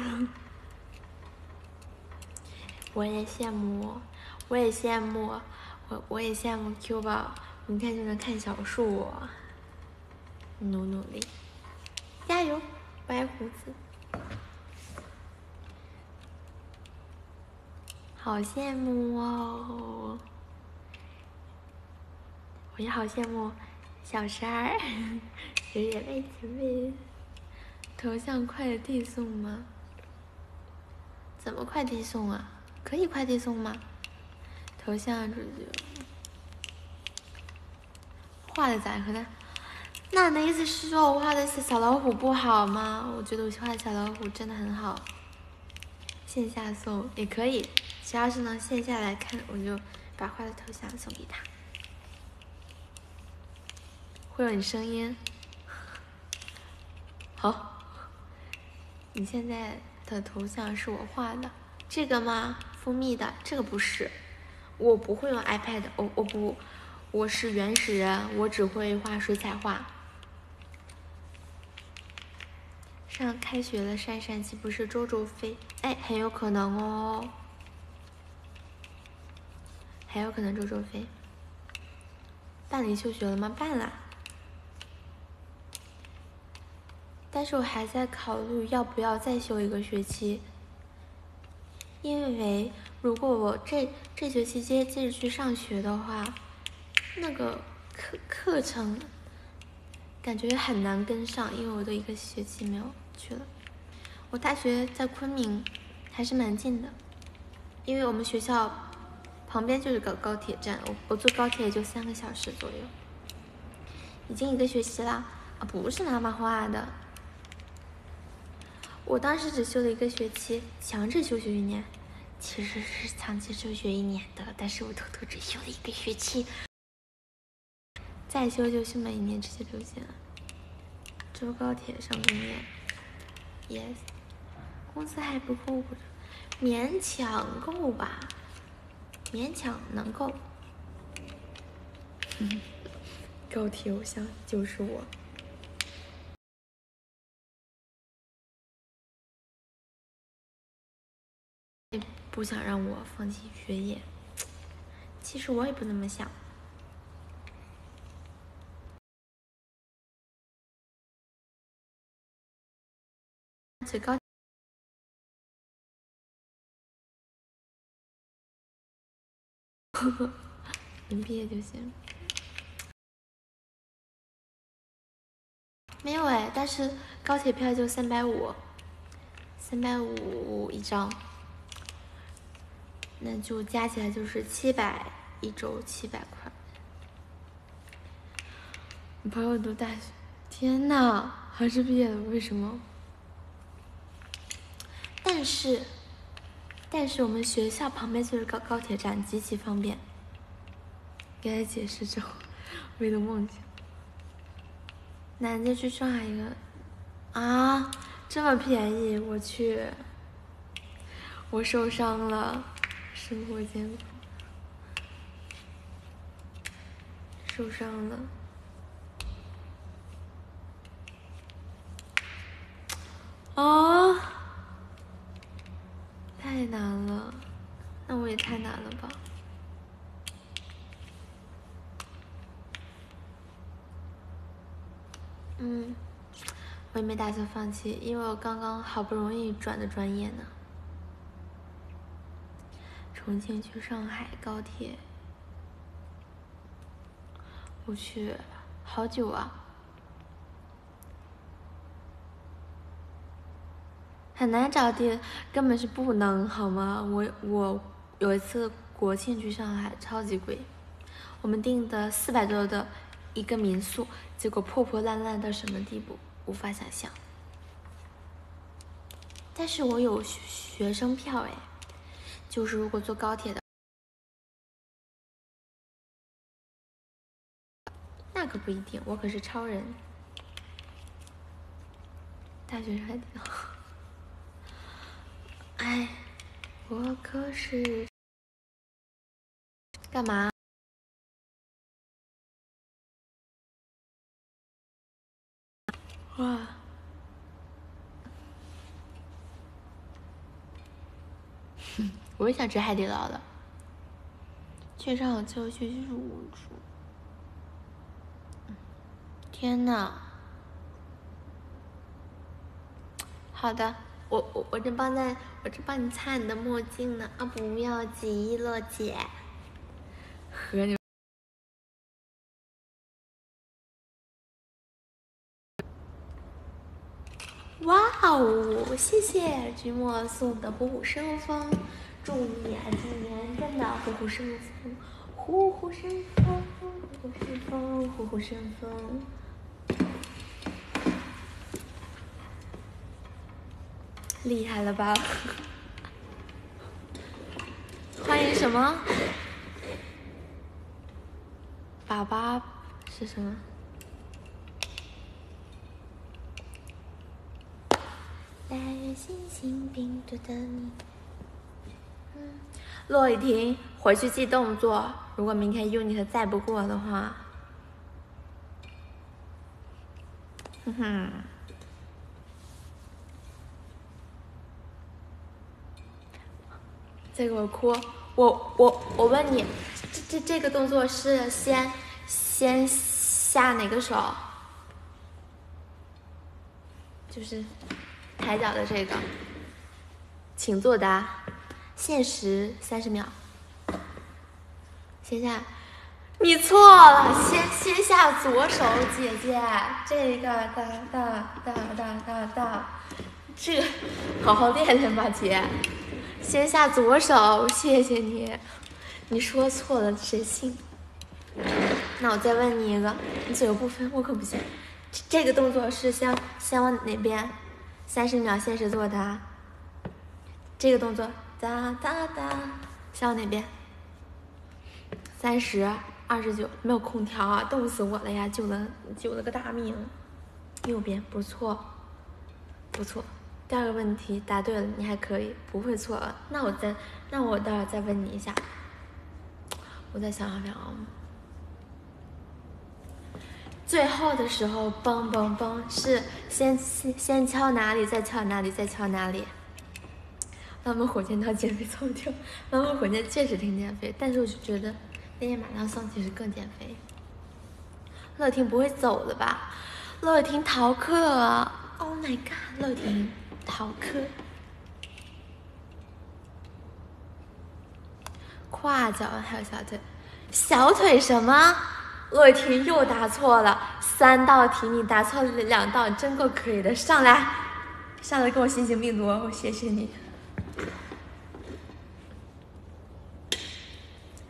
我也羡慕，我也羡慕，我我也羡慕 Q 宝，明天就能看小树，努努力，加油，白胡子！好羡慕哦，我也好羡慕小十二，有眼泪姐妹。头像快递送吗？怎么快递送啊？可以快递送吗？头像这就画的咋的？那你的意思是说我画的是小老虎不好吗？我觉得我画的小老虎真的很好。线下送也可以，只要是能线下来看，我就把画的头像送给他。会有你声音，好。你现在的头像是我画的，这个吗？蜂蜜的这个不是，我不会用 iPad，我我不，我是原始人，我只会画水彩画。上开学了，珊珊岂不是周周飞？哎，很有可能哦，很有可能周周飞。办理休学了吗？办了。但是我还在考虑要不要再休一个学期，因为如果我这这学期接接着去上学的话，那个课课程感觉很难跟上，因为我都一个学期没有去了。我大学在昆明，还是蛮近的，因为我们学校旁边就是个高铁站，我我坐高铁也就三个小时左右。已经一个学期啦，啊，不是妈妈画的。我当时只修了一个学期，强制休学一年，其实是长期休学一年的，但是我偷偷只修了一个学期，再修就休满一年直接留下了。坐高铁上公园，yes，工资还不够，勉强够吧，勉强能够。高铁偶像就是我。不想让我放弃学业，其实我也不那么想。最高，能毕业就行。没有哎，但是高铁票就三百五，三百五一张。那就加起来就是七百一周，七百块。我朋友读大学，天呐，还是毕业了？为什么？但是，但是我们学校旁边就是高高铁站，极其方便。给他解释之后，为了梦想。南京去上海一个，啊，这么便宜，我去，我受伤了。生活艰苦，受伤了，啊，太难了，那我也太难了吧？嗯，我也没打算放弃，因为我刚刚好不容易转的专业呢。重庆去上海高铁，我去，好久啊，很难找地，根本是不能，好吗？我我有一次国庆去上海，超级贵，我们订的四百多的一个民宿，结果破破烂烂到什么地步，无法想象。但是我有学生票哎。就是如果坐高铁的，那可不一定。我可是超人，大学生还挺好。哎，我可是干嘛？哇！我也想吃海底捞了。确认我最后去就是无组。天哪！好的。我我我正帮在，我正帮你擦你的墨镜呢。啊，不要急，乐姐。和你。哇哦，谢谢橘墨送的虎虎生风，祝你啊今年真的虎虎生风，虎虎生风，虎虎生风，虎虎生风。厉害了吧？欢迎什么？爸爸是什么？带着新型病毒的你。嗯，骆雨婷，回去记动作。如果明天 UNIT 再不过的话，哼哼。再给我哭，我我我问你，这这这个动作是先先下哪个手？就是抬脚的这个，请作答，限时三十秒。先下，你错了，先先下左手，姐姐，这个哒哒哒哒哒哒，这好好练练吧，姐。先下左手，谢谢你。你说错了，谁信？那我再问你一个，你左右不分，我可不信。这个动作是先先往哪边？三十秒限时作答。这个动作哒哒哒，先往哪边？三十二十九，没有空调啊，冻死我了呀！救了救了个大命。右边不错，不错。第二个问题答对了，你还可以，不会错了。那我再，那我待会再问你一下，我再想想啊。最后的时候，嘣嘣嘣，是先先敲哪里，再敲哪里，再敲哪里。那么火箭套减肥操跳，那么火箭确实挺减肥，但是我就觉得练马拉松其实更减肥。乐婷不会走了吧？乐婷逃课！Oh my god，乐婷。逃课，胯脚还有小腿，小腿什么？乐婷又答错了，三道题你答错了两道，真够可以的。上来，上来跟我新型病毒，我谢谢你。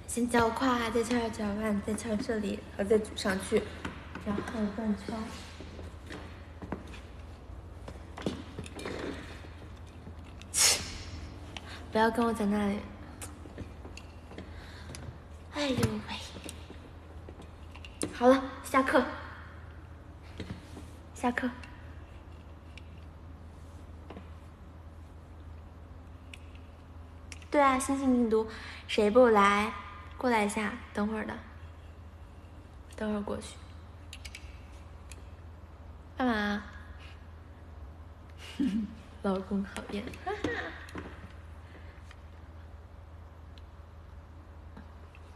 先敲胯，再敲脚腕，再敲这里，然后再举上去，然后断敲。不要跟我在那里！哎呦喂！好了，下课，下课。对啊，新型病毒，谁不来？过来一下，等会儿的，等会儿过去。干嘛？老公讨厌。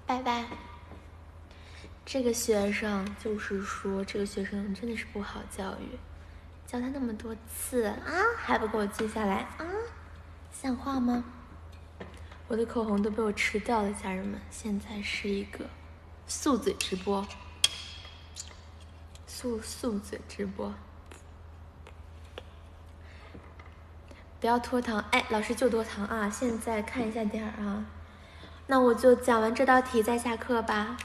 拜拜。这个学生就是说，这个学生真的是不好教育，教他那么多次啊，还不给我记下来啊，像话吗？我的口红都被我吃掉了，家人们，现在是一个素嘴直播，素素嘴直播，不要拖堂，哎，老师就拖堂啊，现在看一下点儿啊。那我就讲完这道题再下课吧，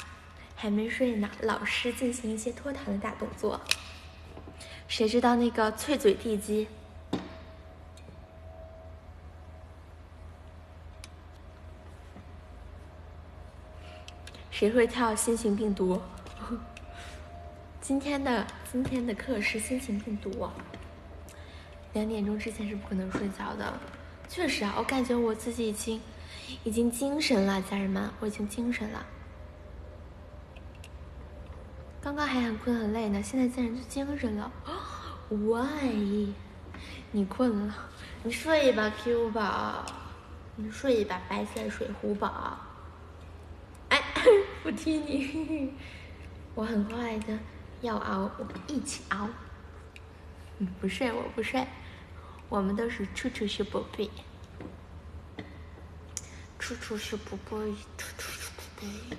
还没睡呢。老师进行一些拖堂的大动作。谁知道那个脆嘴地鸡？谁会跳新型病毒？今天的今天的课是新型病毒。两点钟之前是不可能睡觉的。确实啊，我感觉我自己已经。已经精神了，家人们，我已经精神了。刚刚还很困很累呢，现在竟然就精神了。Why？你困了？你睡吧，Q 宝。你睡吧，白色水壶宝。哎，不踢你。我很坏的，要熬我们一起熬。你不睡，我不睡。我们都是处处是宝贝，处处是宝贝，处处是宝贝。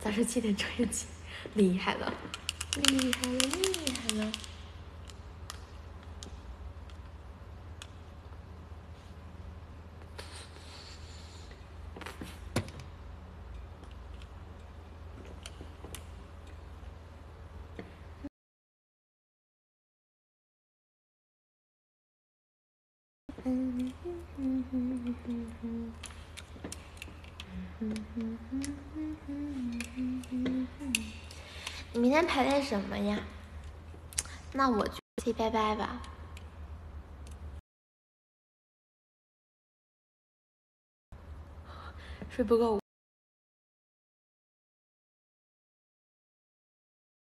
早上七点钟就起，厉害了，厉害了，厉害了。你明天排练什么呀？那我就先拜拜吧。睡不够，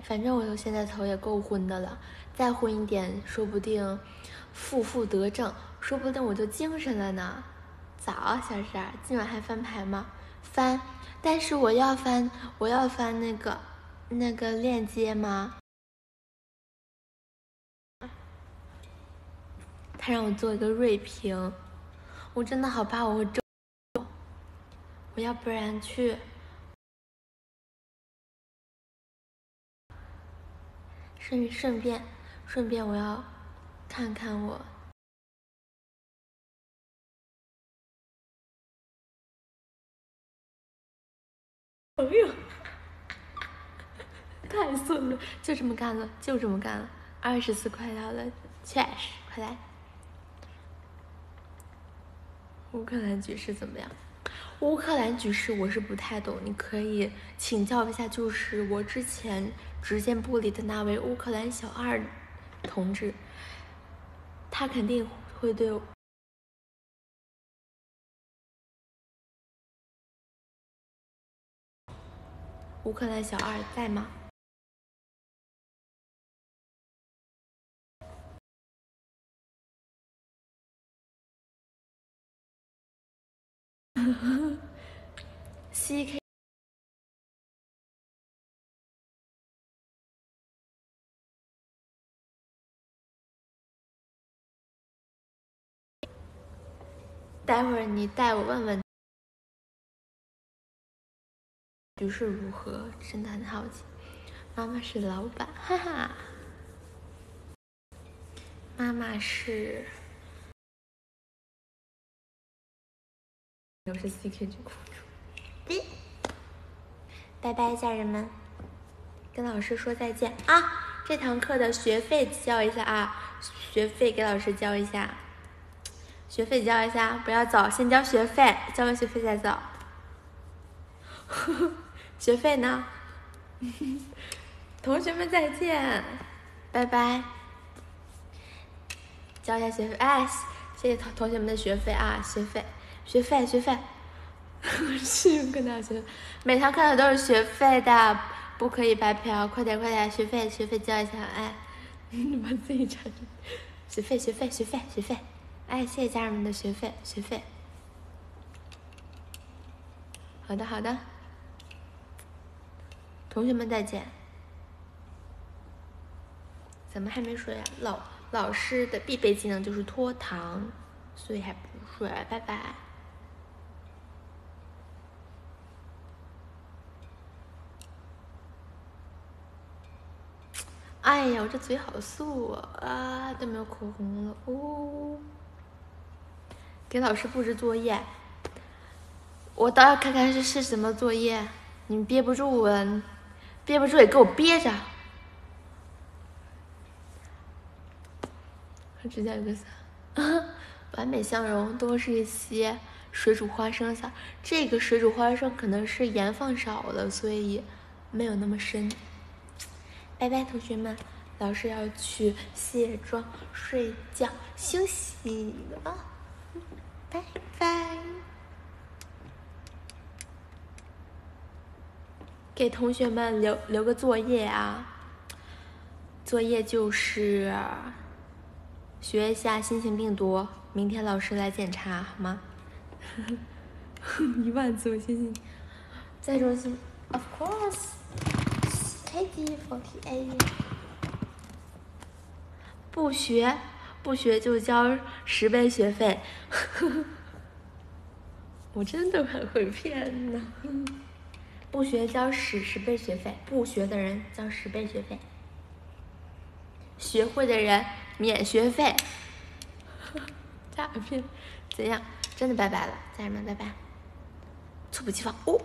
反正我现在头也够昏的了，再昏一点，说不定负负得正，说不定我就精神了呢。早，小婶儿，今晚还翻牌吗？翻，但是我要翻，我要翻那个那个链接吗？他让我做一个锐评，我真的好怕我会中。我要不然去顺顺便顺便我要看看我。朋友，太顺了，就这么干了，就这么干了。二十四快到了，Cash，快来。乌克兰局势怎么样？乌克兰局势我是不太懂，你可以请教一下，就是我之前直线部里的那位乌克兰小二同志，他肯定会对。乌克兰小二在吗？CK，待会儿你带我问问。局势如何？真的很好奇。妈妈是老板，哈哈。妈妈是，又是 CK 就哭出。拜拜，家人们，跟老师说再见啊！这堂课的学费交一下啊！学费给老师交一下，学费交一下，不要走，先交学费，交完学费再走。呵呵。学费呢？同学们再见，拜拜。交一下学费，哎，谢谢同同学们的学费啊，学费，学费，学费。是用跟大学，每堂课的都是学费的，不可以白嫖，快点快点，学费学费交一下，哎，你把自己查学费学费学费学费，哎，谢谢家人们的学费学费。好的好的。同学们再见，怎么还没睡啊？老老师的必备技能就是拖堂，所以还不睡。拜拜。哎呀，我这嘴好素啊，啊都没有口红了哦。给老师布置作业，我倒要看看是是什么作业，你们憋不住啊。憋不住也给我憋着。他指甲有个啥？完美相容都是一些水煮花生色。这个水煮花生可能是盐放少了，所以没有那么深。拜拜，同学们，老师要去卸妆、睡觉、休息了。拜拜。给同学们留留个作业啊！作业就是学一下新型病毒，明天老师来检查好吗？一万字我信信，在中心，Of course D forty eight，不学不学就交十倍学费。我真的很会骗呢。不学交十十倍学费，不学的人交十倍学费，学会的人免学费。诈骗，怎样？真的拜拜了，家人们拜拜。猝不及防哦。